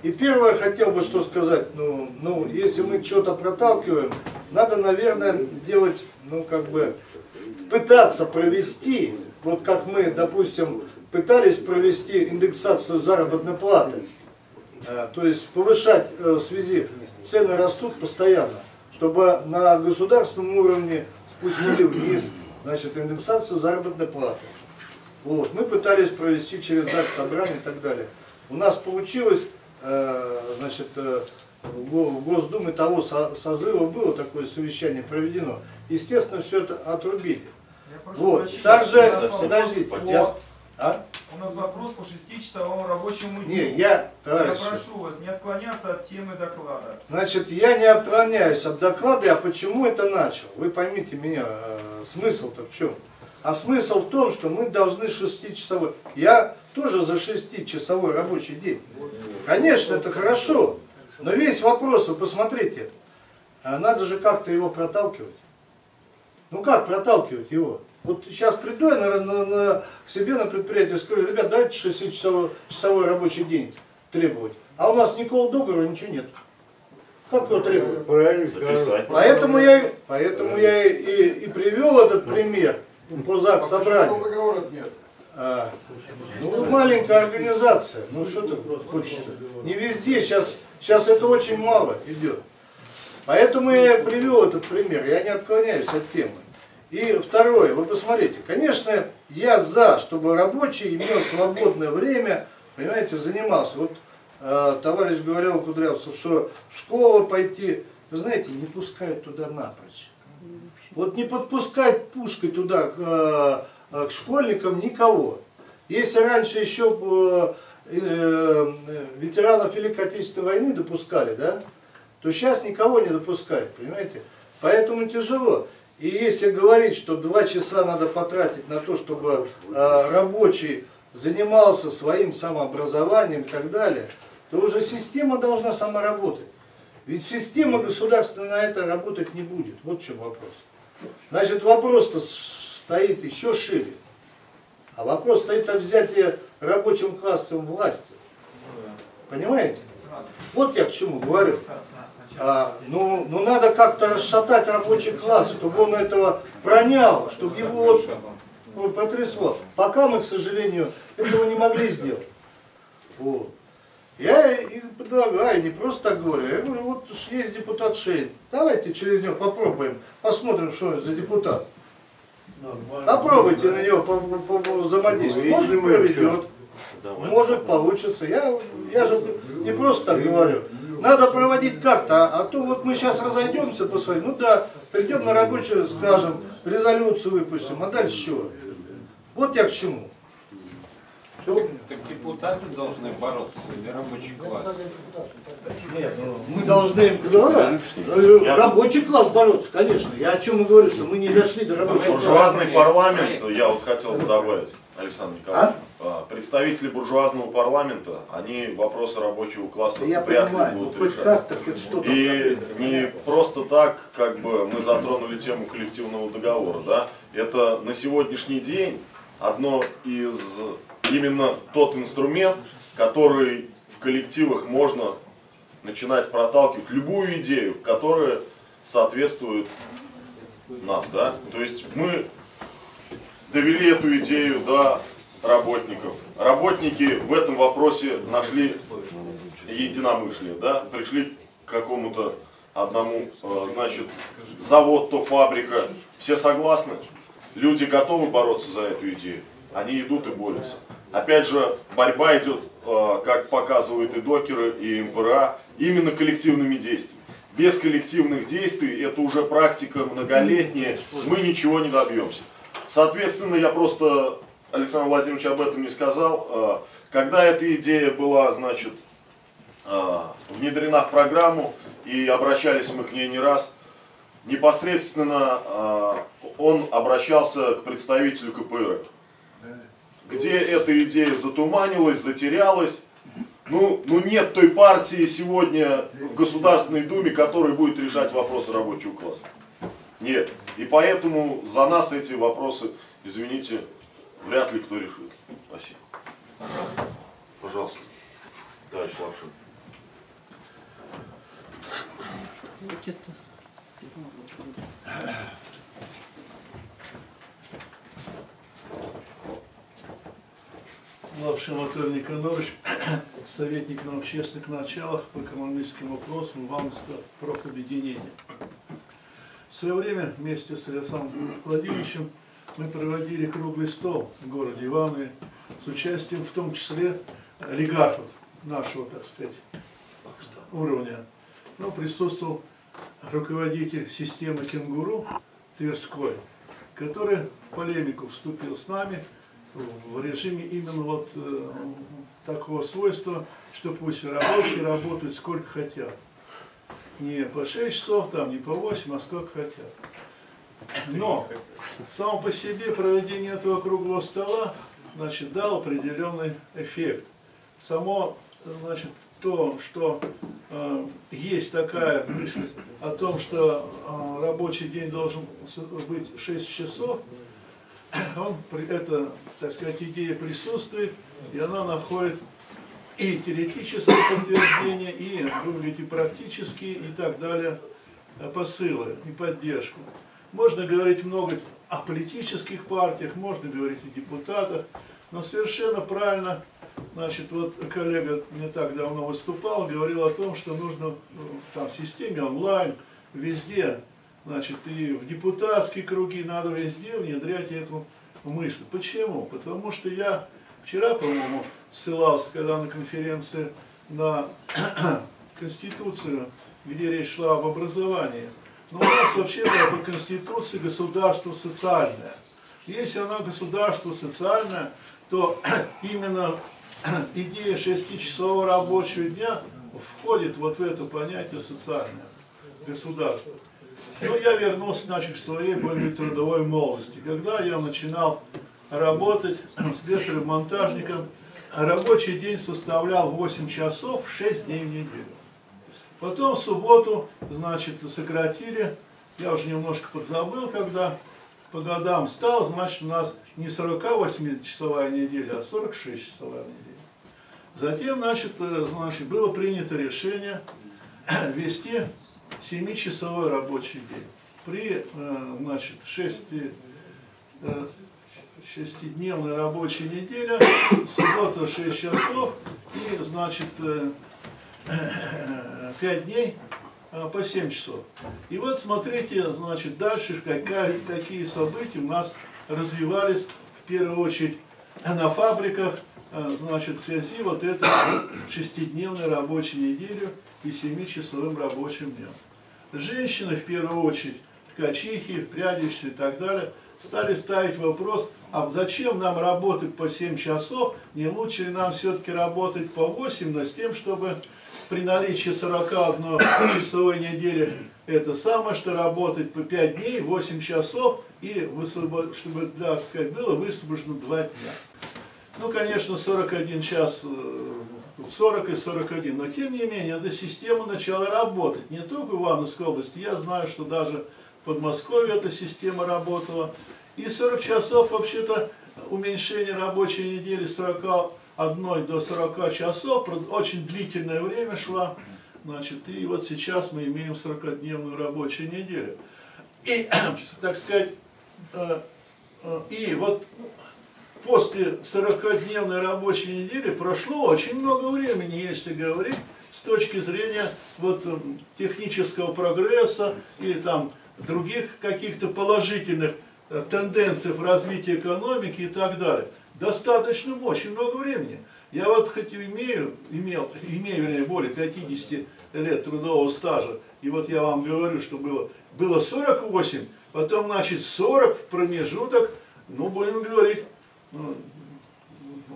[SPEAKER 4] И первое хотел бы что сказать, ну, ну если мы что-то проталкиваем, надо, наверное, делать, ну, как бы, пытаться провести, вот как мы, допустим, пытались провести индексацию заработной платы, Э, то есть повышать э, в связи, цены растут постоянно, чтобы на государственном уровне спустили вниз, значит, индексацию заработной платы. Вот. Мы пытались провести через ЗАГС собрание и так далее. У нас получилось, э, значит, в Го- в Госдуме того со- созыва было такое совещание проведено. Естественно, все это отрубили. Вот. Также, подождите,
[SPEAKER 6] по-
[SPEAKER 4] я- а?
[SPEAKER 6] У нас вопрос по шестичасовому рабочему дню.
[SPEAKER 4] Не, я, товарищи.
[SPEAKER 6] Я прошу вас не отклоняться от темы доклада.
[SPEAKER 4] Значит, я не отклоняюсь от доклада, а почему это начал? Вы поймите меня, э, смысл-то в чем? А смысл в том, что мы должны шестичасовой. Я тоже за шестичасовой рабочий день. Конечно, это хорошо, но весь вопрос, вы посмотрите, а надо же как-то его проталкивать. Ну как проталкивать его? Вот сейчас приду я на, на- на- к себе на предприятие и скажу, ребят, дайте 6-часовой часовой рабочий день требовать. А у нас никакого договора, ничего нет. Как его требуют?
[SPEAKER 1] Записать.
[SPEAKER 4] Поэтому я, поэтому я и, и- и привел этот пример по ЗАГС собранию.
[SPEAKER 5] договора нет.
[SPEAKER 4] А, ну, маленькая организация, ну что ты хочешь Не везде, сейчас, сейчас это очень мало идет. Поэтому я и привел этот пример, я не отклоняюсь от темы. И второе, вы посмотрите, конечно, я за, чтобы рабочий имел свободное время, понимаете, занимался. Вот э, товарищ говорил Кудрявцев, что в школу пойти, вы знаете, не пускают туда напрочь. Вот не подпускать пушкой туда к, э, э, к школьникам никого. Если раньше еще э, э, ветеранов Великой Отечественной войны допускали, да, то сейчас никого не допускают, понимаете? Поэтому тяжело. И если говорить, что два часа надо потратить на то, чтобы э, рабочий занимался своим самообразованием и так далее, то уже система должна сама работать. Ведь система государственная на это работать не будет. Вот в чем вопрос. Значит, вопрос-то стоит еще шире. А вопрос стоит о взятии рабочим классом власти. Понимаете? Вот я к чему говорю. А, ну, ну надо как-то расшатать рабочий класс, чтобы он этого пронял, чтобы его вот, ну, потрясло. Пока мы, к сожалению, этого не могли сделать. Вот. Я им предлагаю, не просто так говорю, я говорю, вот есть депутат Шейн, давайте через него попробуем, посмотрим, что это за депутат. Попробуйте на него по- по- по- взаимодействовать. Может проведет, может получится. Я, я же не просто так говорю. Надо проводить как-то, а, а то вот мы сейчас разойдемся по своим, ну да, придем на рабочую, скажем, резолюцию выпустим, а дальше что? Вот я к чему. Всё.
[SPEAKER 8] Так депутаты должны бороться или рабочий класс?
[SPEAKER 4] Нет, ну, мы должны, да, э, рабочий класс бороться, конечно. Я о чем и говорю, что мы не дошли до рабочего класса.
[SPEAKER 1] Буржуазный парламент, я вот хотел бы добавить, Александр Николаевич, а, представители буржуазного парламента, они вопросы рабочего класса
[SPEAKER 4] Да я
[SPEAKER 1] вряд ли
[SPEAKER 4] понимаю, ну
[SPEAKER 1] будут
[SPEAKER 4] хоть
[SPEAKER 1] решать.
[SPEAKER 4] как-то, хоть что-то.
[SPEAKER 1] И не просто так, как бы мы затронули тему коллективного договора, да, это на сегодняшний день одно из, именно тот инструмент, который в коллективах можно начинать проталкивать любую идею, которая соответствует нам, да, то есть мы довели эту идею до работников. Работники в этом вопросе нашли единомыслие, да, пришли к какому-то одному, э, значит, завод, то фабрика. Все согласны? Люди готовы бороться за эту идею. Они идут и борются. Опять же, борьба идет, э, как показывают и докеры, и МПРА, именно коллективными действиями. Без коллективных действий, это уже практика многолетняя, мы ничего не добьемся. Соответственно, я просто, Александр Владимирович об этом не сказал, э, когда эта идея была, значит, э, внедрена в программу, и обращались мы к ней не раз, непосредственно э, он обращался к представителю КПРФ, где эта идея затуманилась, затерялась. Ну, ну нет той партии сегодня в Государственной Думе, которая будет решать вопросы рабочего класса. Нет. И поэтому за нас эти вопросы, извините, вряд ли кто решит. Спасибо. Пожалуйста, товарищ Лапшин.
[SPEAKER 13] Лапшин Анатолий Никонорович, советник на общественных началах по экономическим вопросам Ванского профобъединения. В свое время вместе с Александром Владимировичем мы проводили круглый стол в городе Иванове с участием в том числе олигархов нашего, так сказать, уровня. Ну, присутствовал руководитель системы «Кенгуру» Тверской, который в полемику вступил с нами в режиме именно вот э, такого свойства, что пусть рабочие работают сколько хотят. Не по 6 часов, там, не по 8, а сколько хотят. Но само по себе проведение этого круглого стола значит, дал определенный эффект. Само значит, то, что э, есть такая мысль о том, что э, рабочий день должен быть 6 часов, он, это, так сказать, идея присутствует, и она находит и теоретическое подтверждение, и, и практические, и так далее э, посылы и поддержку. Можно говорить много о политических партиях, можно говорить о депутатах, но совершенно правильно, значит, вот коллега не так давно выступал, говорил о том, что нужно ну, там в системе онлайн, везде, значит, и в депутатские круги надо везде внедрять эту мысль. Почему? Потому что я вчера, по-моему, ссылался, когда на конференции на Конституцию, где речь шла об образовании. Но у нас вообще по Конституции государство социальное. Если оно государство социальное, то именно идея шестичасового рабочего дня входит вот в это понятие социальное государство. Но я вернулся, значит, к своей более трудовой молодости. Когда я начинал работать слесарем-монтажником, рабочий день составлял 8 часов 6 дней в неделю. Потом в субботу, значит, сократили, я уже немножко подзабыл, когда по годам стал, значит, у нас не 48-часовая неделя, а 46-часовая неделя. Затем, значит, э, значит, было принято решение ввести 7-часовой рабочий день. При, э, значит, 6, э, шестидневная рабочая неделя, суббота 6 часов и, значит, 5 дней а, по 7 часов. И вот смотрите, значит, дальше какая, какие события у нас развивались в первую очередь на фабриках, а, значит, в связи вот этой шестидневной рабочей неделю и 7-часовым рабочим днем. Женщины, в первую очередь, ткачихи, прядищи и так далее, стали ставить вопрос, а зачем нам работать по 7 часов, не лучше ли нам все-таки работать по 8, но с тем, чтобы при наличии 41 часовой недели это самое, что работать по 5 дней, 8 часов, и чтобы для, сказать, было высвобождено 2 дня. Ну, конечно, 41 час, 40 э, и 41, но тем не менее, эта система начала работать. Не только в Ивановской области, я знаю, что даже в Подмосковье эта система работала. И 40 часов, вообще-то, уменьшение рабочей недели с 41 до 40 часов, очень длительное время шло. Значит, и вот сейчас мы имеем 40-дневную рабочую неделю. И, так сказать, э, э, и вот после 40-дневной рабочей недели прошло очень много времени, если говорить с точки зрения вот, технического прогресса или там других каких-то положительных э, тенденций в развитии экономики и так далее. Достаточно очень много времени. Я вот хоть имею, имел, имею вернее, более 50 лет трудового стажа, и вот я вам говорю, что было, было 48, потом, значит, 40 в промежуток, ну, будем говорить, ну,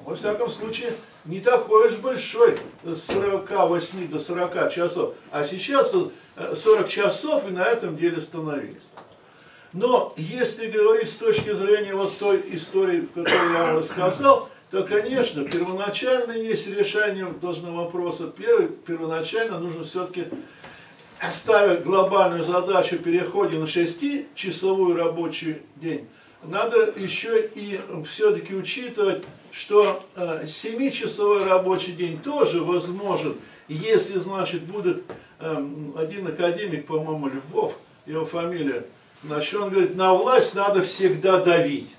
[SPEAKER 13] во всяком случае, не такой уж большой, с 48 до 40 часов. А сейчас 40 часов и на этом деле становились. Но если говорить с точки зрения вот той истории, которую я вам рассказал, то, конечно, первоначально есть решение должного вопроса. Первый, первоначально нужно все-таки, ставить глобальную задачу переходе на 6-часовой рабочий день, надо еще и все-таки учитывать, что 7-часовой э, рабочий день тоже возможен, если, значит, будет эм, один академик, по-моему, Львов, его фамилия, значит, он говорит, на власть надо всегда давить.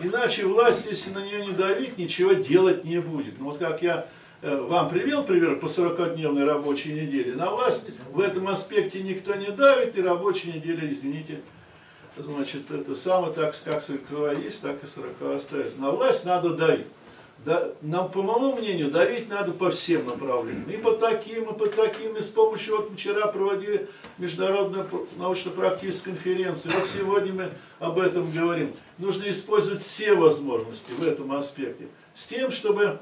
[SPEAKER 13] Иначе власть, если на нее не давить, ничего делать не будет. Ну, вот как я э, вам привел пример по 40-дневной рабочей неделе, на власть в этом аспекте никто не давит, и рабочая неделя, извините, значит, это самое, так как 40 есть, так и 40 остается. На власть надо давить. Да, нам, по моему мнению, давить надо по всем направлениям. И по таким, и по таким, и с помощью, вот вчера проводили международную научно-практическую конференцию, вот сегодня мы об этом говорим. Нужно использовать все возможности в этом аспекте. С тем, чтобы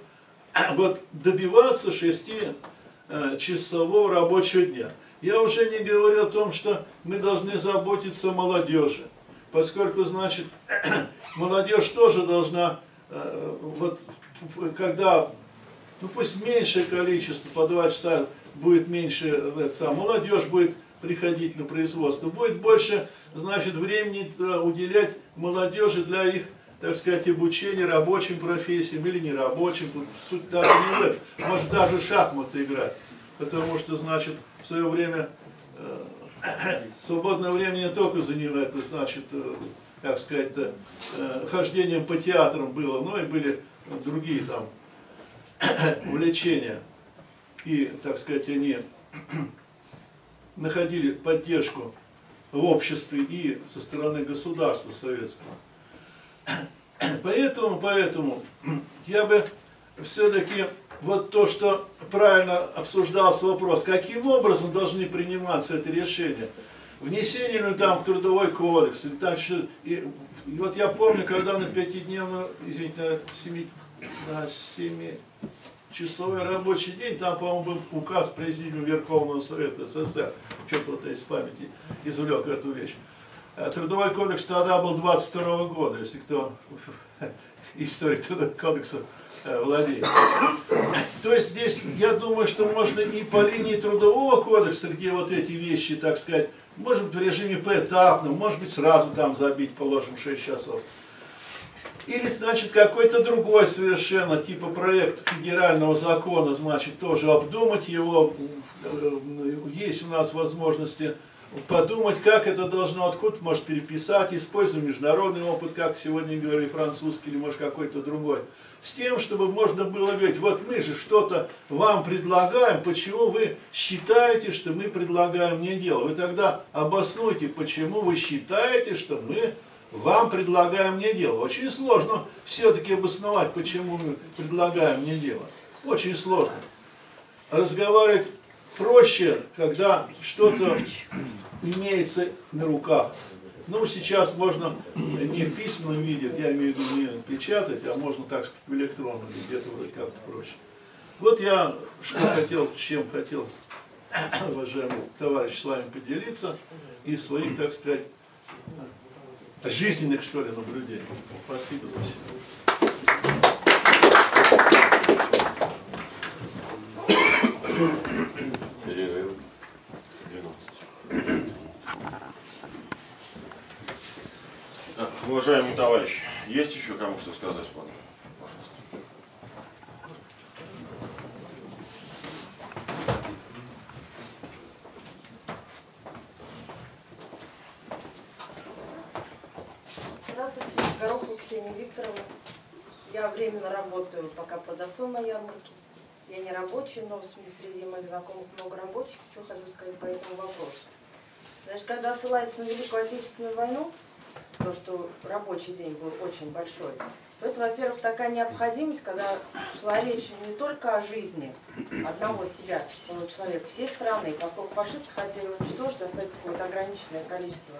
[SPEAKER 13] вот, добиваться 6-часового э, рабочего дня. Я уже не говорю о том, что мы должны заботиться о молодежи, поскольку, значит, молодежь тоже должна, э, вот, когда, ну пусть меньшее количество, по два часа будет меньше, это молодежь будет приходить на производство, будет больше, значит, времени э, уделять молодежи для их так сказать, обучения рабочим профессиям или нерабочим. Суть даже не в этом. Может даже шахматы играть. Потому что, значит, в свое время э, свободное время не только заняло это, значит, как сказать, э, хождением по театрам было, но и были другие там увлечения. И, так сказать, они находили поддержку в обществе и со стороны государства советского. Поэтому, поэтому я бы все-таки вот то, что правильно обсуждался вопрос, каким образом должны приниматься это решение. Внесение ли там в трудовой кодекс. И так что, и, и вот я помню, когда на пятидневную, извините, семи, на семи часовой рабочий день, там, по-моему, был указ Президиума Верховного Совета СССР, что-то из памяти извлек эту вещь. Э, трудовой кодекс тогда был 22 -го года, если кто историк трудового кодекса Э, владеет. То есть здесь, я думаю, что можно и по линии трудового кодекса, где вот эти вещи, так сказать, может быть в режиме поэтапном, может быть сразу там забить, положим, 6 часов. Или, значит, какой-то другой совершенно, типа проект федерального закона, значит, тоже обдумать его. Э, есть у нас возможности подумать, как это должно, откуда может переписать, используя международный опыт, как сегодня говорили французский или может какой-то другой. С тем, чтобы можно было говорить, вот мы же что-то вам предлагаем, почему вы считаете, что мы предлагаем не дело. Вы тогда обоснуйте, почему вы считаете, что мы вам предлагаем не дело. Очень сложно все-таки обосновать, почему мы предлагаем не дело. Очень сложно. Разговаривать проще, когда что-то имеется на руках. Ну, сейчас можно не в письменном виде, я имею в виду не печатать, а можно, так сказать, в электронном виде, это вроде как-то проще. Вот я что хотел, чем хотел, уважаемый товарищ, с вами поделиться из своих, так сказать, жизненных, что ли, наблюдений. Спасибо за все.
[SPEAKER 1] Перерыв 12. Так, уважаемый товарищ, есть еще кому что сказать, пан? Пожалуйста.
[SPEAKER 14] Продавцом на ярмарке. Я не рабочий, но среди моих знакомых много рабочих. Что хочу сказать по этому вопросу. Значит, когда ссылается на Великую Отечественную войну, то, что рабочий день был очень большой, то это, во-первых, такая необходимость, когда шла речь не только о жизни одного себя, самого человека, всей страны, поскольку фашисты хотели уничтожить, оставить какое-то ограниченное количество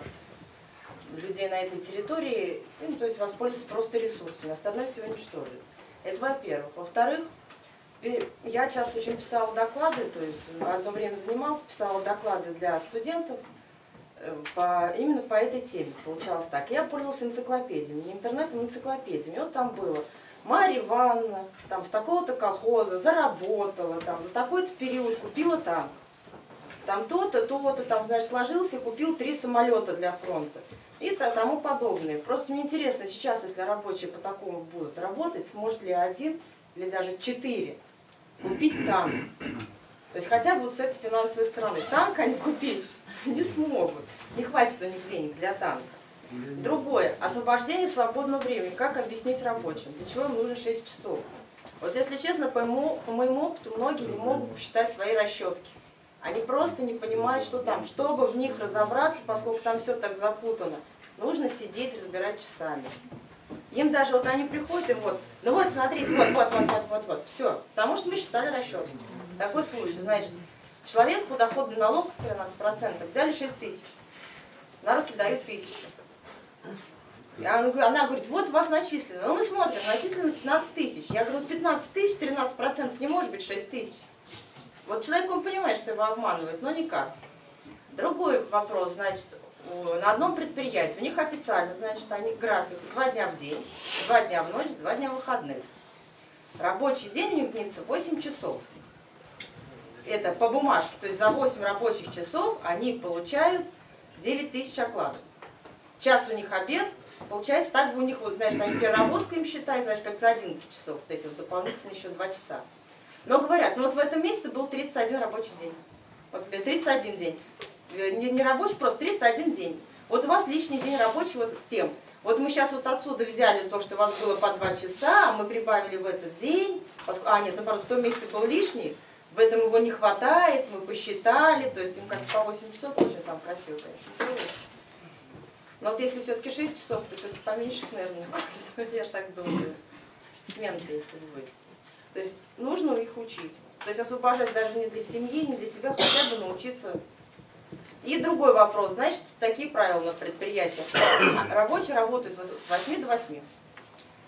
[SPEAKER 14] людей на этой территории, ну, то есть воспользоваться просто ресурсами, остальное все уничтожить. Это во-первых. Во-вторых, я часто очень писала доклады, то есть одно время занималась, писала доклады для студентов, э, по, именно по этой теме получалось так. Я пользовалась энциклопедиями, не интернетом, а энциклопедиями. Вот там было Марья Ивановна, там с такого-то колхоза заработала, там за такой-то период купила танк. Там то-то, то-то, там, значит, сложился и купил три самолета для фронта и тому подобное. Просто мне интересно сейчас, если рабочие по такому будут работать, сможет ли один или даже четыре купить танк. То есть хотя бы вот с этой финансовой стороны. Танк они купить не смогут. Не хватит у них денег для танка. Другое. Освобождение свободного времени. Как объяснить рабочим? Для чего им нужно 6 часов? Вот если честно, по моему, по моему опыту, многие не могут посчитать свои расчетки. Они просто не понимают, что там. Чтобы в них разобраться, поскольку там все так запутано, нужно сидеть, разбирать часами. Им даже вот они приходят и вот, ну вот, смотрите, вот, вот, вот, вот, вот, вот, все. Потому что мы считали расчет. Такой случай, значит, человек по доходный налог 13% взяли 6 тысяч, на руки дают тысячу. И она, она говорит, вот у вас начислено. Ну мы смотрим, начислено 15 тысяч. Я говорю, с 15 тысяч 13% не может быть 6 тысяч. Вот человек, он понимает, что его обманывают, но никак. Другой вопрос, значит, на одном предприятии, у них официально, значит, они график два дня в день, два дня в ночь, два дня выходных. Рабочий день у них длится 8 часов. Это по бумажке, то есть за 8 рабочих часов они получают 9 тысяч окладов. Час у них обед, получается, так бы у них, вот, знаешь, они переработку им считают, знаешь, как за 11 часов, вот эти вот дополнительные еще 2 часа. Но говорят, ну вот в этом месяце был 31 рабочий день. Вот 31 день. Э, не, не рабочий, просто 31 день. Вот у вас лишний день рабочий вот с тем. Вот мы сейчас вот отсюда взяли то, что у вас было по 2 часа, а мы прибавили в этот день. А, нет, наоборот, в том месяце был лишний, в этом его не хватает, мы посчитали, то есть им как по 8 часов очень там красиво, конечно, Но вот если все-таки 6 часов, то все-таки поменьше, наверное, я так думаю, сменка, если будет. То есть нужно их учить. То есть освобождать даже не для семьи, не для себя, хотя бы научиться. И другой вопрос. Значит, такие правила на предприятиях. Рабочие работают с 8 до 8.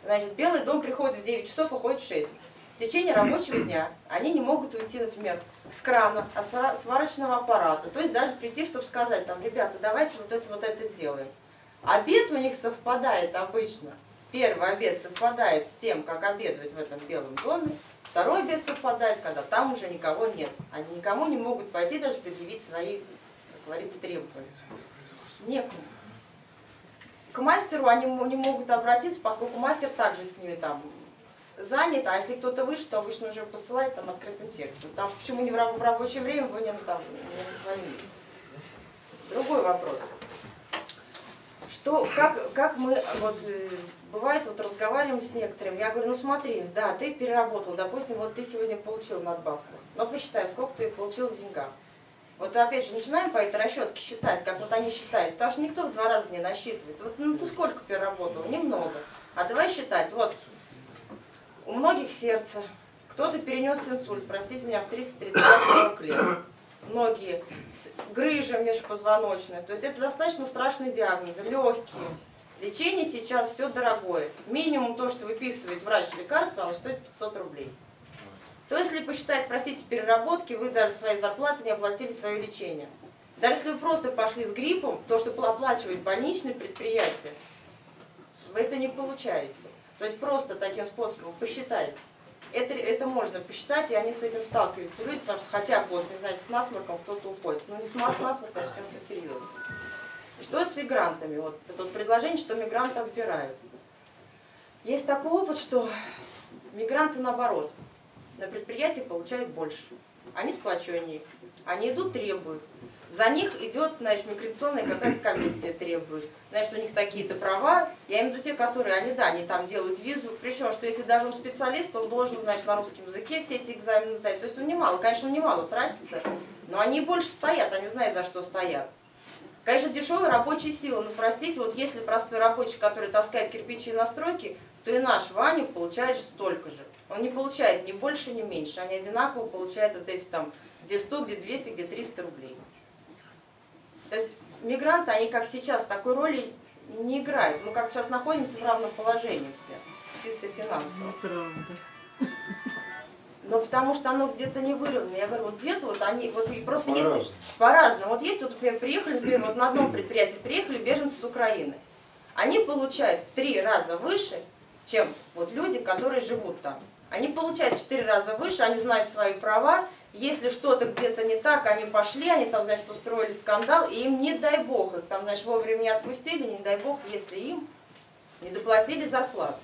[SPEAKER 14] Значит, Белый дом приходит в 9 часов, уходит в 6. В течение рабочего дня они не могут уйти, например, с крана, от сварочного аппарата. То есть даже прийти, чтобы сказать, там, ребята, давайте вот это, вот это сделаем. Обед у них совпадает обычно Первый обед совпадает с тем, как обедают в этом белом доме. Второй обед совпадает, когда там уже никого нет. Они никому не могут пойти даже предъявить свои, говорится, требования. Некому. К мастеру они не могут обратиться, поскольку мастер также с ними там занят, а если кто-то выше, то обычно уже посылает там открытым текстом. Что почему не в рабочее время вы не, там, не на своем месте. Другой вопрос. Что, как, как мы, вот, э, бывает, вот разговариваем с некоторыми, я говорю, ну смотри, да, ты переработал, допустим, вот ты сегодня получил надбавку, но посчитай, сколько ты получил в деньгах. Вот опять же начинаем по этой расчетке считать, как вот они считают, потому что никто в два раза не насчитывает. Вот ну ты сколько переработал? Немного. А давай считать, вот у многих сердце, кто-то перенес инсульт, простите меня, в 30, 35, 40 лет. Многие. Грыжа межпозвоночная. То есть это достаточно страшный диагноз. Легкие. Лечение сейчас все дорогое. Минимум то, что выписывает врач лекарства, оно стоит 500 рублей. То если посчитать, простите, переработки, вы даже своей зарплаты не оплатили свое лечение. Даже если вы просто пошли с гриппом, то, что оплачивает больничное предприятие, вы это не получаете. То есть просто таким способом посчитайте. Это, это можно посчитать, и они с этим сталкиваются люди, потому что хотя вот, знаете, с насморком кто-то уходит. Ну не с насморком, а с чем-то серьезным. Что с мигрантами? Вот это предложение, что мигранты отбирают. Есть такой опыт, что мигранты наоборот, на предприятии получают больше. Они сплоченнее, они идут, требуют. За них идет, значит, миграционная какая-то комиссия требует. Значит, у них такие-то права. Я имею в виду те, которые, они, да, они там делают визу. Причем, что если даже он специалист, он должен, значит, на русском языке все эти экзамены сдать. То есть он немало, конечно, он немало тратится, но они больше стоят, они знают, за что стоят. Конечно, дешевая рабочая сила, но простите, вот если простой рабочий, который таскает кирпичи и настройки, то и наш Ваня получает же столько же. Он не получает ни больше, ни меньше. Они одинаково получают вот эти там, где 100, где 200, где 300 рублей. То есть мигранты, они как сейчас такой роли не играют. Мы как сейчас находимся в равном положении все, чисто финансово. Но потому что оно где-то не выровнено. Я говорю, вот где-то вот они, вот и просто по есть по-разному. Вот есть, вот, например, приехали, например, вот на одном предприятии приехали беженцы с Украины. Они получают в три раза выше, чем вот люди, которые живут там. Они получают в четыре раза выше, они знают свои права, если что-то где-то не так, они пошли, они там, значит, устроили скандал, и им не дай бог, их там, значит, вовремя не отпустили, не дай бог, если им не доплатили зарплату.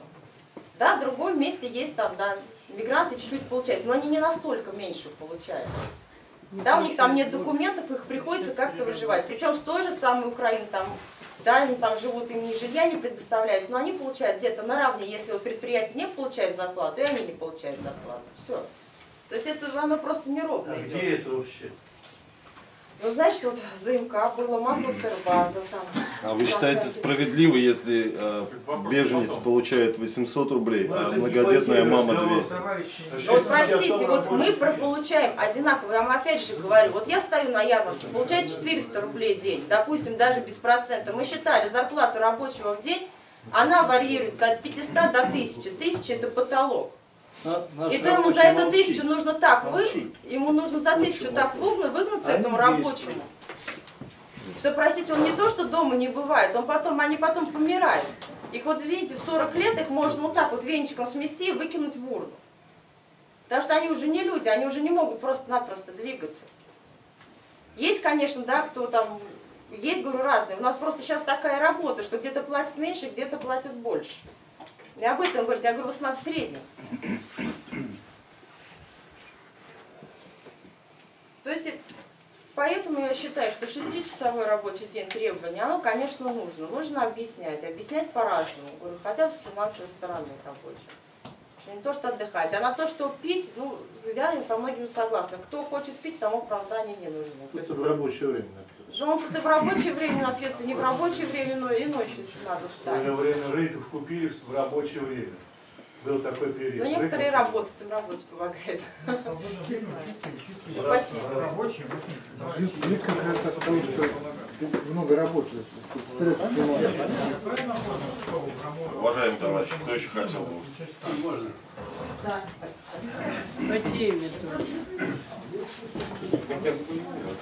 [SPEAKER 14] Да, в другом месте есть там, да, мигранты чуть-чуть получают, но они не настолько меньше получают. Да, у них там нет документов, их приходится как-то выживать. Причем с той же самой Украины, там, да, они там живут, им ни жилья не предоставляют, но они получают где-то наравне, если вот предприятие не получает зарплату, и они не получают зарплату. Все. То есть это оно просто неровно
[SPEAKER 15] а
[SPEAKER 14] идет.
[SPEAKER 15] где это вообще?
[SPEAKER 14] Ну, значит, вот ЗМК было, масло сырбаза там.
[SPEAKER 9] А вы считаете справедливо, если э, беженец получает 800 рублей, а многодетная мама
[SPEAKER 15] платили
[SPEAKER 9] 200?
[SPEAKER 14] Ну, вот простите, вот мы получаем одинаково, я вам опять же говорю, вот я стою на ярмарке, получаю 400 рублей в день, допустим, даже без процента. Мы считали зарплату рабочего в день, она варьируется от 500 до 1000. 1000 это потолок. И то ему за эту тысячу нужно так вы, ему нужно за тысячу так выгнуть, выгнуться этому рабочему. Что, простите, он не то, что дома не бывает, он потом, они потом помирают. Их вот, видите, в 40 лет их можно вот так вот венчиком смести и выкинуть в урну. Потому что они уже не люди, они уже не могут просто-напросто двигаться. Есть, конечно, да, кто там, есть, говорю, разные. У нас просто сейчас такая работа, что где-то платят меньше, где-то платят больше. Не об этом говорить, я говорю, в основном в среднем. То есть, поэтому я считаю, что шестичасовой рабочий день требования, оно, конечно, нужно. Нужно объяснять, объяснять по-разному. Говорю, хотя бы с финансовой стороны рабочей. Что не то, что отдыхать, а на то, что пить, ну, я со многими согласна. Кто хочет пить, тому оправдания не нужно.
[SPEAKER 15] Это в рабочее время
[SPEAKER 14] Ну, он и в рабочее время напьется, не в рабочее время, но и ночью, если надо
[SPEAKER 15] В свое
[SPEAKER 14] встать.
[SPEAKER 15] время рыков купили в рабочее время. Был такой период.
[SPEAKER 14] Но некоторые
[SPEAKER 15] Рыков-
[SPEAKER 14] работают, им работать помогает.
[SPEAKER 15] Спасибо.
[SPEAKER 14] Спасибо.
[SPEAKER 3] Рабочий Рык как раз от того, что много работают, стресс снимают.
[SPEAKER 1] Уважаемый товарищ, кто еще хотел бы?
[SPEAKER 15] Можно.
[SPEAKER 16] Да. Время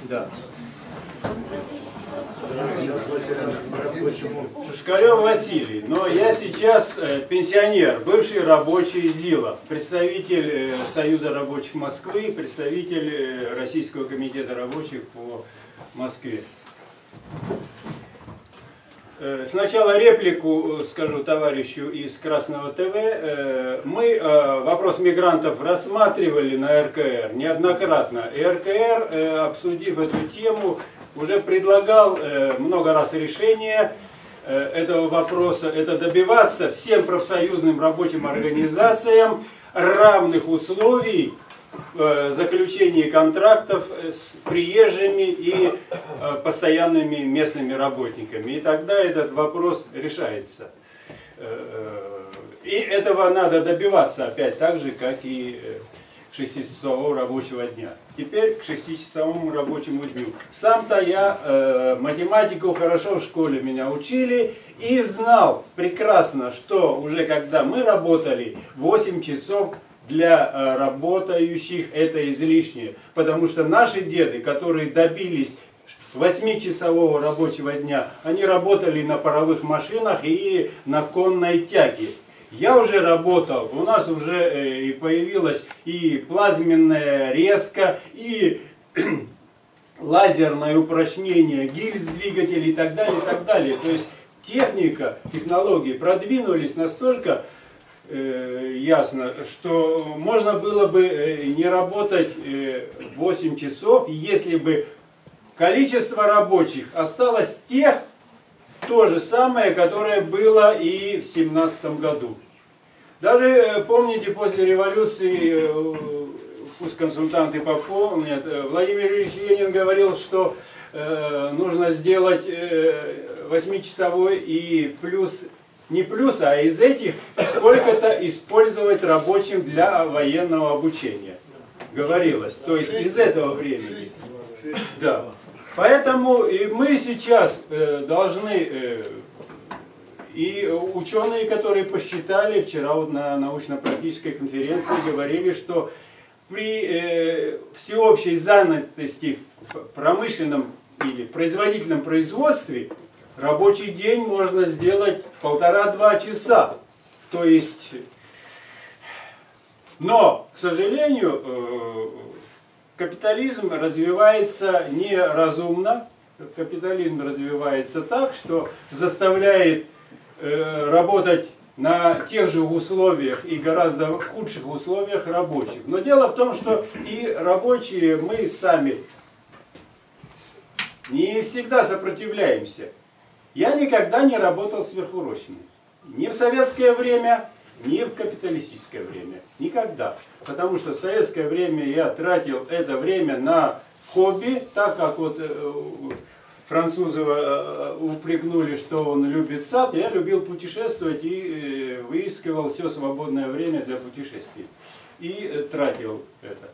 [SPEAKER 15] Да.
[SPEAKER 17] Шишкарев Василий, но я сейчас э, пенсионер, бывший рабочий ЗИЛа, представитель э, Союза рабочих Москвы, представитель э, Российского комитета рабочих по Москве. Сначала реплику скажу товарищу из Красного ТВ. Мы вопрос мигрантов рассматривали на РКР неоднократно. РКР, обсудив эту тему, уже предлагал э, много раз решение э, этого вопроса. Это добиваться всем профсоюзным рабочим организациям равных условий э, заключении контрактов с приезжими и постоянными местными работниками. И тогда этот вопрос решается. И этого надо добиваться опять так же, как и 6-часового рабочего дня. Теперь к 6-часовому рабочему дню. Сам-то я э, математику хорошо в школе меня учили и знал прекрасно, что уже когда мы работали 8 часов для э, работающих это излишнее. Потому что наши деды, которые добились 8-часового рабочего дня, они работали на паровых машинах и на конной тяге. Я уже работал, у нас уже э, и появилась и плазменная резка, и лазерное упрочнение гильз двигателей и так далее, и так далее. То есть техника, технологии продвинулись настолько, э, ясно, что можно было бы э, не работать э, 8 часов, если бы количество рабочих осталось тех, то же самое, которое было и в 17 году. Даже, э, помните, после революции, э, пусть консультанты попомнят, э, Владимир Ильич Ленин говорил, что э, нужно сделать э, 8-часовой и плюс не плюс, а из этих сколько-то использовать рабочим для военного обучения. Говорилось. То есть из этого времени. Да. Поэтому и мы сейчас э, должны, э, и ученые, которые посчитали, вчера вот на научно-практической конференции говорили, что при э, всеобщей занятости в промышленном или производительном производстве рабочий день можно сделать полтора-два часа. То есть, но, к сожалению, капитализм развивается неразумно. Капитализм развивается так, что заставляет э, работать на тех же условиях и гораздо худших условиях рабочих. Но дело в том, что и рабочие, мы сами не всегда сопротивляемся. Я никогда не работал сверхурочно. Ни в советское время, ни в капиталистическое время. Никогда. Потому что в советское время я тратил это время на хобби, так как вот э, французы э, упрекнули, что он любит сад, я любил путешествовать и э, выискивал все свободное время для путешествий. И тратил это.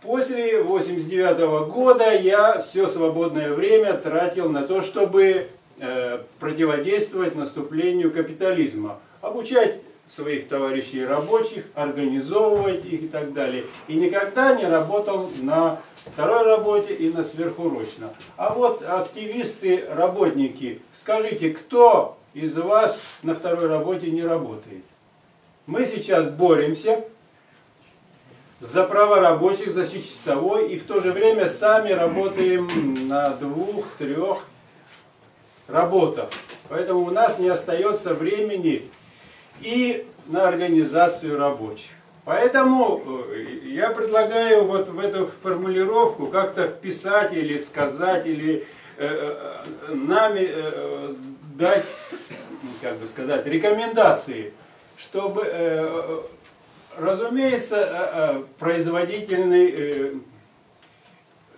[SPEAKER 17] После 89 года я все свободное время тратил на то, чтобы э, противодействовать наступлению капитализма, обучать своих товарищей рабочих, организовывать их и так далее. И никогда не работал на второй работе и на сверхурочно. А вот активисты, работники, скажите, кто из вас на второй работе не работает? Мы сейчас боремся за права рабочих, за часовой, и в то же время сами работаем на двух, трех работах. Поэтому у нас не остается времени и на организацию рабочих. Поэтому э, я предлагаю вот в эту формулировку как-то вписать или сказать, или э, э, нами э, дать, как бы сказать, рекомендации, чтобы э, Разумеется, э, производительный,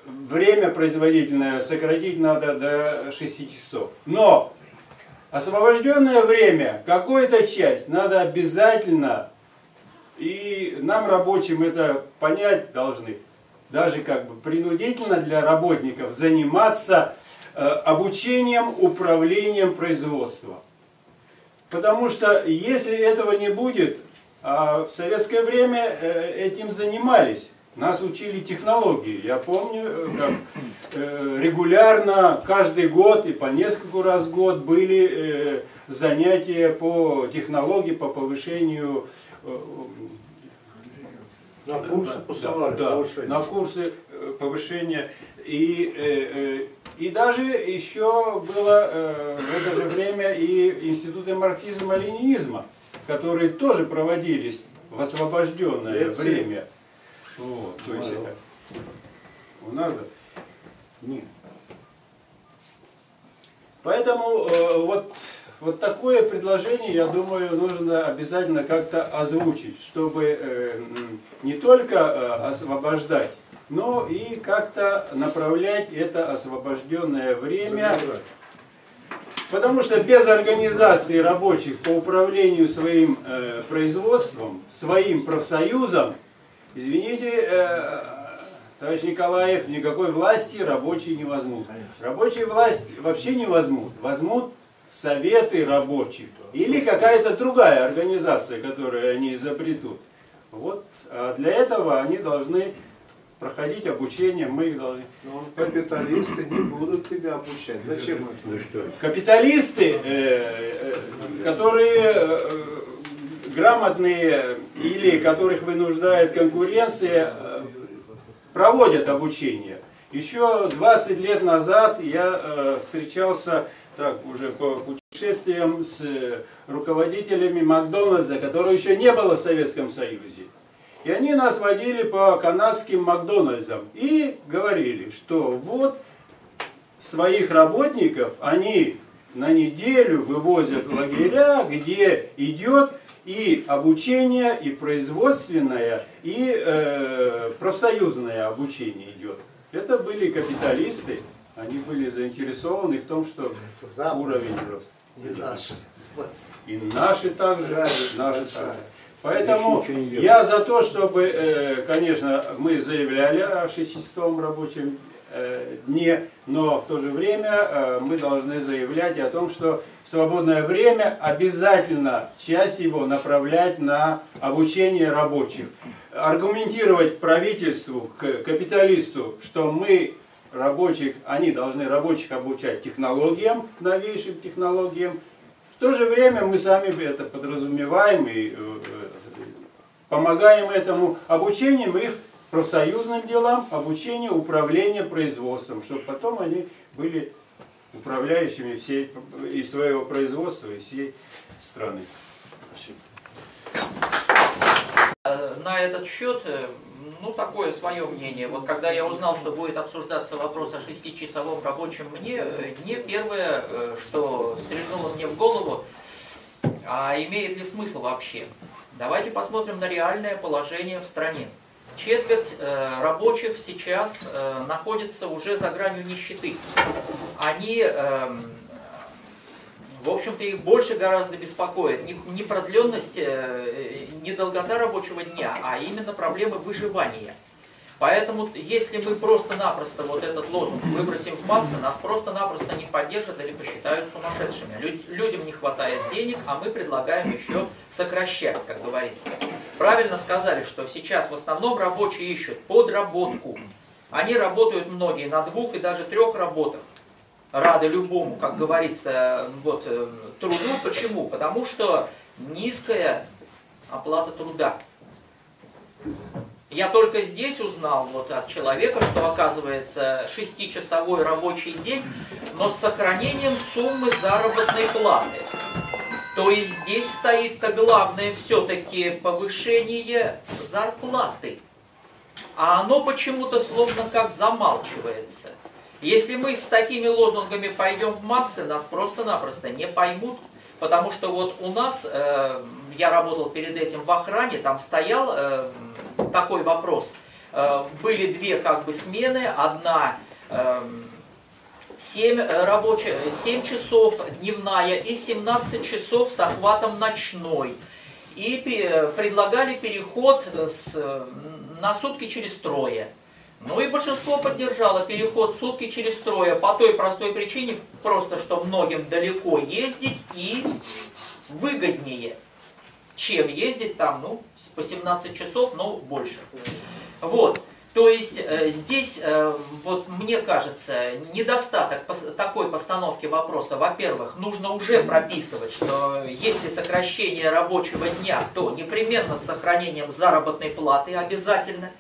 [SPEAKER 17] время производительное сократить надо до 6 часов. Но освобожденное время, какую-то часть надо обязательно, и нам рабочим это понять должны, даже как бы принудительно для работников заниматься обучением, управлением производства. Потому что если этого не будет, а в советское время э, этим занимались. Нас учили технологии. Я помню, э, как э, регулярно, каждый год и по нескольку раз в год были занятия по технологии, по повышению...
[SPEAKER 4] На курсы посылали
[SPEAKER 17] да, повышение. на курсы повышения. И, и даже еще было в это же время и институты марксизма-ленинизма которые тоже проводились в освобожденное Лекции. время. Вот, то есть это у нас Нет. Поэтому э, вот, вот такое предложение, я думаю, нужно обязательно как-то озвучить, чтобы э, не только э, освобождать, но и как-то направлять это освобожденное время. Потому что без организации рабочих по управлению своим э, производством, своим профсоюзом, извините, э, товарищ Николаев, никакой власти рабочие не возьмут. Рабочие власть вообще не возьмут. Возьмут советы рабочих или какая-то другая организация, которую они изобретут. Вот. А для этого они должны проходить обучение, мы их должны...
[SPEAKER 4] Но капиталисты не будут тебя обучать. Зачем это?
[SPEAKER 17] Капиталисты, э, э, которые э, грамотные или которых вынуждает конкуренция, э, проводят обучение. Еще 20 лет назад я э, встречался так уже по путешествиям с руководителями Макдональдса, которого еще не было в Советском Союзе. И они нас водили по канадским Макдональдсам и говорили, что вот своих работников они на неделю вывозят в лагеря, где идет и обучение, и производственное, и э, профсоюзное обучение идет. Это были капиталисты, они были заинтересованы в том, что уровень рос.
[SPEAKER 4] И наши.
[SPEAKER 17] И наши также. Наши также. Поэтому я за то, чтобы, э, конечно, мы заявляли о шестичасовом рабочем дне, но в то же время э, мы должны заявлять о том, что свободное время обязательно часть его направлять на обучение рабочих. Аргументировать правительству, капиталисту, что мы рабочих, они должны рабочих обучать технологиям, новейшим технологиям, в то же время мы сами это подразумеваем и э, помогаем этому обучением их профсоюзным делам, обучению управления производством, чтобы потом они были управляющими всей, и своего производства, и всей страны.
[SPEAKER 18] На этот счет, э, ну, такое свое мнение. Вот когда я узнал, что будет обсуждаться вопрос о шестичасовом рабочем мне, не первое, э, что стрельнуло мне в голову, а имеет ли смысл вообще? Давайте посмотрим на реальное положение в стране. Четверть э, рабочих сейчас э, находится уже за гранью нищеты. Они, э, в общем-то, их больше гораздо беспокоит не, не продленность, э, не долгота рабочего дня, а именно проблемы выживания. Поэтому, если мы просто-напросто вот этот лозунг выбросим в массы, нас просто-напросто не поддержат или посчитают сумасшедшими. Люд, людям не хватает денег, а мы предлагаем еще сокращать, как говорится. Правильно сказали, что сейчас в основном рабочие ищут подработку. Они работают многие на двух и даже трех работах. Рады любому, как говорится, вот, э, труду. Почему? Потому что низкая оплата труда. Я только здесь узнал вот от человека, что оказывается шестичасовой рабочий день, но с сохранением суммы заработной платы. То есть здесь стоит-то главное все-таки повышение зарплаты. А оно почему-то словно как замалчивается. Если мы с такими лозунгами пойдем в массы, нас просто-напросто не поймут, потому что вот у нас, э, я работал перед этим в охране, там стоял э, такой вопрос. Э, были две как бы смены, одна 7, э, рабочих, 7 часов дневная и 17 часов с охватом ночной. И предлагали переход с, на сутки через трое. Ну и большинство поддержало переход сутки через трое по той простой причине, просто что многим далеко ездить и выгоднее чем ездить там, ну, по 17 часов, но больше. Вот. То есть э, здесь, э, вот мне кажется, недостаток пос такой постановки вопроса. Во-первых, нужно уже прописывать, что если сокращение рабочего дня, то непременно с сохранением заработной платы обязательно.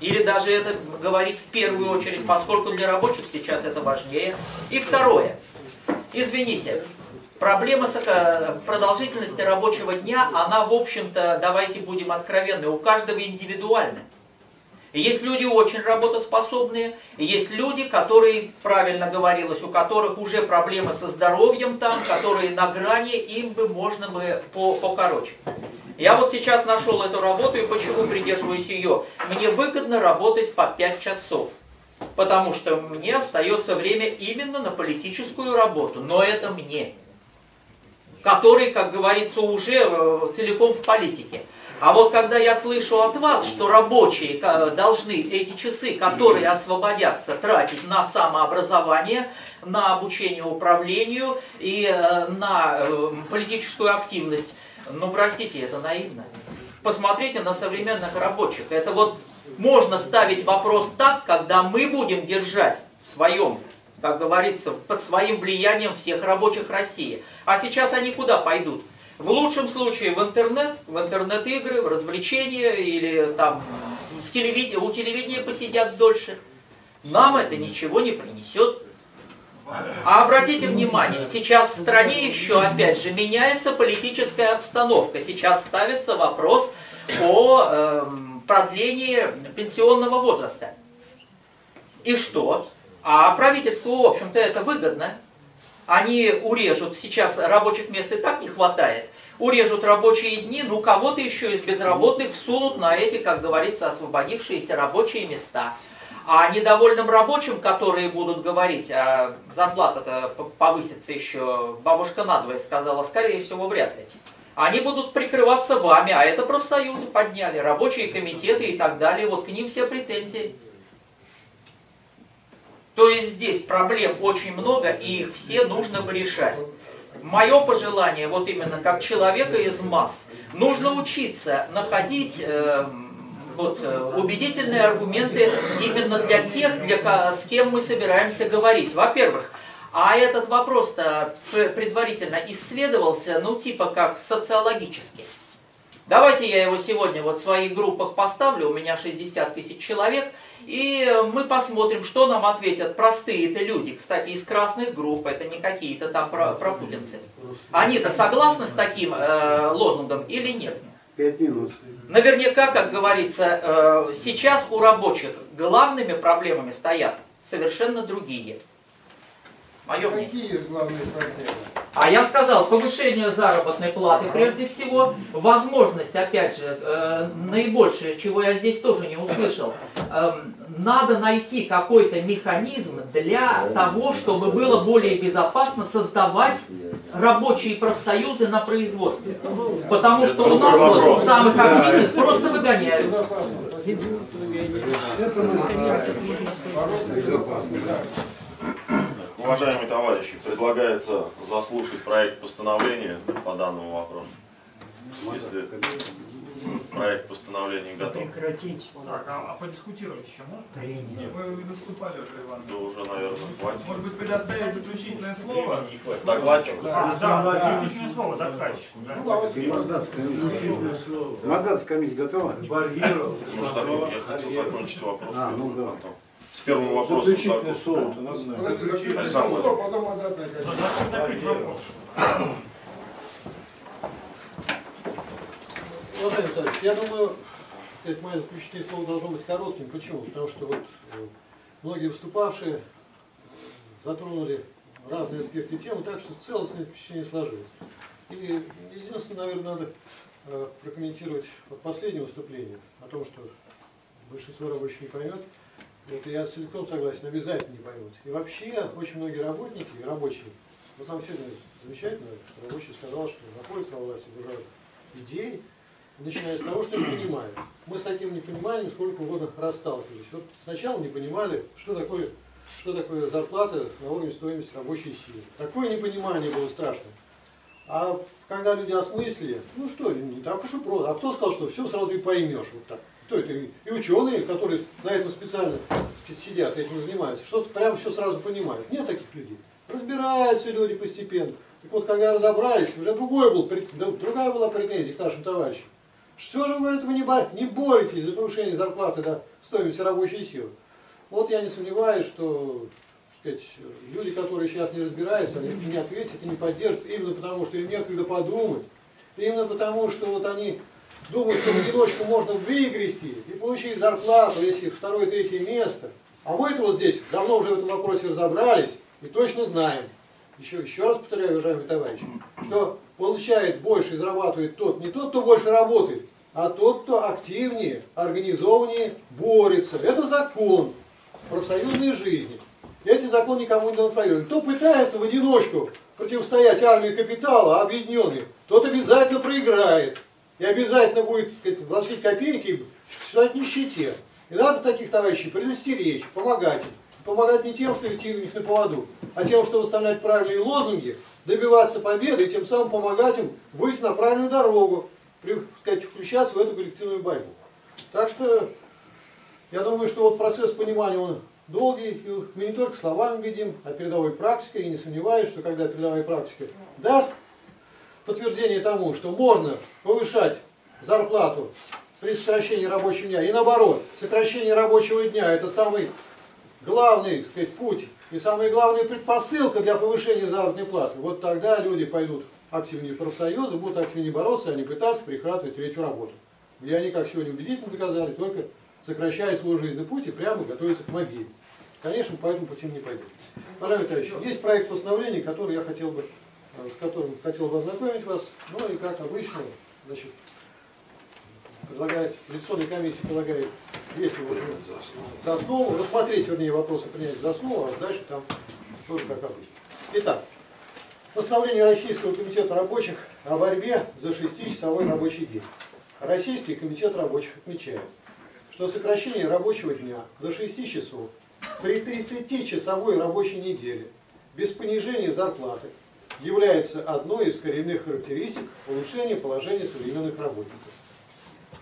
[SPEAKER 18] Или даже это говорить в первую очередь, поскольку для рабочих сейчас это важнее. И второе. Извините, Проблема продолжительности рабочего дня, она, в общем-то, давайте будем откровенны, у каждого индивидуальна. Есть люди очень работоспособные, есть люди, которые, правильно говорилось, у которых уже проблемы со здоровьем там, которые на грани, им бы можно бы по покороче. Я вот сейчас нашел эту работу и почему придерживаюсь ее. Мне выгодно работать по 5 часов, потому что мне остается время именно на политическую работу, но это мне, который, как говорится, уже э, целиком в политике. А вот когда я слышу от вас, что рабочие должны эти часы, которые освободятся, тратить на самообразование, на обучение управлению и э, на э, политическую активность, ну простите, это наивно. Посмотрите на современных рабочих. Это вот можно ставить вопрос так, когда мы будем держать в своем, как говорится, под своим влиянием всех рабочих России. А сейчас они куда пойдут? В лучшем случае в интернет, в интернет-игры, в развлечения или там в телевидении, у телевидения посидят дольше. Нам это ничего не принесет. А обратите внимание, сейчас в стране еще, опять же, меняется политическая обстановка. Сейчас ставится вопрос о э, продлении пенсионного возраста. И что? А правительству, в общем-то, это выгодно они урежут, сейчас рабочих мест и так не хватает, урежут рабочие дни, ну кого-то еще из безработных всунут на эти, как говорится, освободившиеся рабочие места. А недовольным рабочим, которые будут говорить, а зарплата-то повысится еще, бабушка надвое сказала, скорее всего, вряд ли. Они будут прикрываться вами, а это профсоюзы подняли, рабочие комитеты и так далее, вот к ним все претензии. То есть здесь проблем очень много, и их все нужно бы решать. Мое пожелание, вот именно как человека из масс, нужно учиться находить э, вот, э, убедительные аргументы именно для тех, для, с кем мы собираемся говорить. Во-первых, а этот вопрос-то предварительно исследовался, ну типа как социологически. Давайте я его сегодня вот в своих группах поставлю, у меня 60 тысяч человек – и мы посмотрим, что нам ответят простые-то люди. Кстати, из красных групп, это не какие-то там пропутинцы. Они-то согласны с таким э, лозунгом или нет? Наверняка, как говорится, э, сейчас у рабочих главными проблемами стоят совершенно другие. Мое мнение.
[SPEAKER 5] Какие главные проблемы?
[SPEAKER 18] А я сказал, повышение заработной платы прежде всего, возможность, опять же, э, наибольшее, чего я здесь тоже не услышал, э, надо найти какой-то механизм для того, чтобы было более безопасно создавать рабочие профсоюзы на производстве. Потому что у нас вот самых активных просто выгоняют.
[SPEAKER 5] Это мы знаем.
[SPEAKER 1] Уважаемые товарищи, предлагается заслушать проект постановления по данному вопросу. Если проект постановления готов.
[SPEAKER 2] Прекратить. Так, а, а подискутировать еще можно?
[SPEAKER 1] Нет.
[SPEAKER 2] Вы выступали уже, Иван.
[SPEAKER 1] Да уже, наверное, хватит.
[SPEAKER 2] Может быть, предоставить заключительное слово?
[SPEAKER 1] Докладчику.
[SPEAKER 2] А, да, заключительное слово докладчику. Да.
[SPEAKER 17] Ну, давайте. Мандат комиссии готова?
[SPEAKER 15] Барьеров.
[SPEAKER 1] Может, я хотел закончить вопрос.
[SPEAKER 17] А, ну да.
[SPEAKER 1] потом. С первым вопросом.
[SPEAKER 15] Заключительное
[SPEAKER 1] так,
[SPEAKER 15] слово, ты надо знать.
[SPEAKER 1] Александр.
[SPEAKER 5] Потом
[SPEAKER 2] Закрыть вопрос.
[SPEAKER 3] Владимир Витальевич, я думаю, сказать, мое заключительное слово должно быть коротким. Почему? Потому что вот э, многие выступавшие затронули разные аспекты темы, так что целостное впечатление сложилось. И единственное, наверное, надо э, прокомментировать вот последнее выступление о том, что большинство рабочих не поймет. Это я целиком согласен, обязательно не поймут. И вообще, очень многие работники рабочие, вот нам сегодня замечательно, рабочий сказал, что находится на власти державы идей, начиная с того, что не понимают. Мы с таким непониманием сколько угодно расталкивались. Вот сначала не понимали, что такое, что такое зарплата на уровне стоимости рабочей силы. Такое непонимание было страшное. А когда люди осмыслили, ну что, не так уж и просто. А кто сказал, что все сразу и поймешь вот так? Кто это? И ученые, которые на этом специально сидят, этим занимаются, что-то прямо все сразу понимают. Нет таких людей. Разбираются люди постепенно. Так вот, когда разобрались, уже другой был, другая была претензия к нашим товарищам. Что же, говорит, вы не, не боретесь за повышение зарплаты до стоимости рабочей силы? Вот я не сомневаюсь, что сказать, люди, которые сейчас не разбираются, они не ответят и не поддержат, именно потому, что им некогда подумать, именно потому, что вот они думают, что в одиночку можно выгрести и получить зарплату, если второе, третье место. А мы-то вот здесь давно уже в этом вопросе разобрались и точно знаем, еще, еще раз повторяю, уважаемые товарищи, что получает больше и зарабатывает тот, не тот, кто больше работает, а тот, кто активнее, организованнее борется. Это закон профсоюзной жизни. Эти закон никому не дал Кто пытается в одиночку противостоять армии капитала, объединенной, тот обязательно проиграет. И обязательно будет сказать, вложить копейки считать нищете. И надо таких товарищей предостеречь, помогать им. Помогать не тем, что идти у них на поводу, а тем, что выставлять правильные лозунги, добиваться победы и тем самым помогать им выйти на правильную дорогу, сказать, включаться в эту коллективную борьбу. Так что я думаю, что вот процесс понимания он долгий, и мы не только словами видим, а передовой практикой, и не сомневаюсь, что когда передовая практика даст подтверждение тому, что можно повышать зарплату при сокращении рабочего дня, и наоборот, сокращение рабочего дня – это самый главный, так сказать, путь и самая главная предпосылка для повышения заработной платы. Вот тогда люди пойдут активнее профсоюзы, будут активнее бороться, а не пытаться прихватывать третью работу. Где они, как сегодня убедительно доказали, только сокращая свой жизненный путь и прямо готовятся к могиле. Конечно, по этому пути не пойдут. Уважаемые товарищи, есть проект постановления, который я хотел бы, с которым хотел бы ознакомить вас. Ну и как обычно, значит, предлагает, лекционная комиссия предлагает, если вы за основу, рассмотреть, вернее, вопросы принять за основу, а дальше там тоже как обычно. Итак, постановление Российского комитета рабочих о борьбе за шестичасовой рабочий день. Российский комитет рабочих отмечает, что сокращение рабочего дня до 6 часов при 30-часовой рабочей неделе без понижения зарплаты является одной из коренных характеристик улучшения положения современных работников.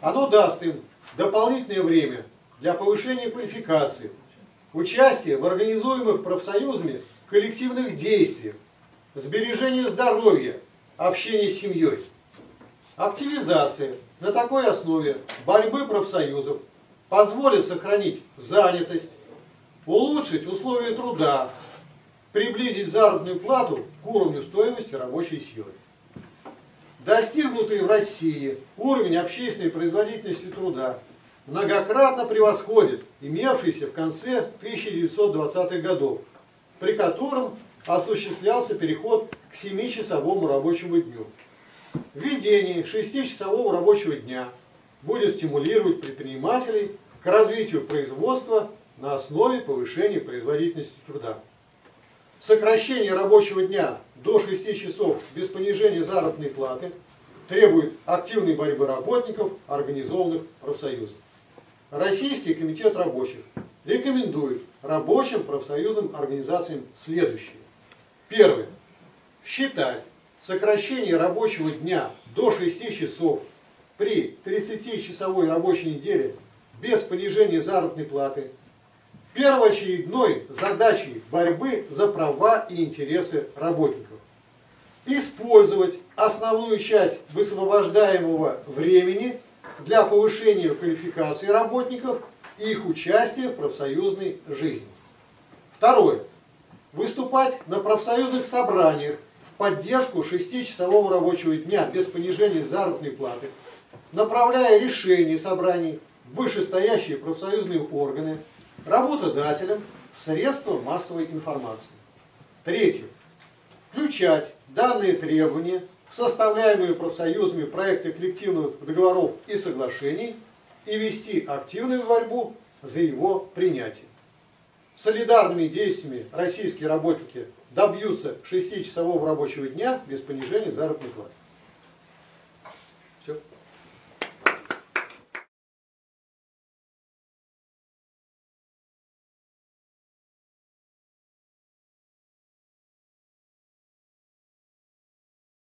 [SPEAKER 3] Оно даст им дополнительное время для повышения квалификации, участия в организуемых профсоюзами коллективных действиях, сбережения здоровья, общения с семьей. Активизация на такой основе борьбы профсоюзов позволит сохранить занятость, улучшить условия труда, приблизить заработную плату к уровню стоимости рабочей силы. Достигнутый в России уровень общественной производительности труда многократно превосходит имевшийся в конце 1920-х годов, при котором осуществлялся переход к 7-часовому рабочему дню. Введение 6-часового рабочего дня – будет стимулировать предпринимателей к развитию производства на основе повышения производительности труда. Сокращение рабочего дня до 6 часов без понижения заработной платы требует активной борьбы работников организованных профсоюзов. Российский комитет рабочих рекомендует рабочим профсоюзным организациям следующее. Первое. Считать сокращение рабочего дня до 6 часов при 30-часовой рабочей неделе без понижения заработной платы первоочередной задачей борьбы за права и интересы работников. Использовать основную часть высвобождаемого времени для повышения квалификации работников и их участия в профсоюзной жизни. Второе. Выступать на профсоюзных собраниях в поддержку 6-часового рабочего дня без понижения заработной платы – направляя решения собраний в вышестоящие профсоюзные органы, работодателям в средства массовой информации. Третье. Включать данные требования в составляемые профсоюзами проекты коллективных договоров и соглашений и вести активную борьбу за его принятие. Солидарными действиями российские работники добьются 6-часового рабочего дня без понижения заработной платы.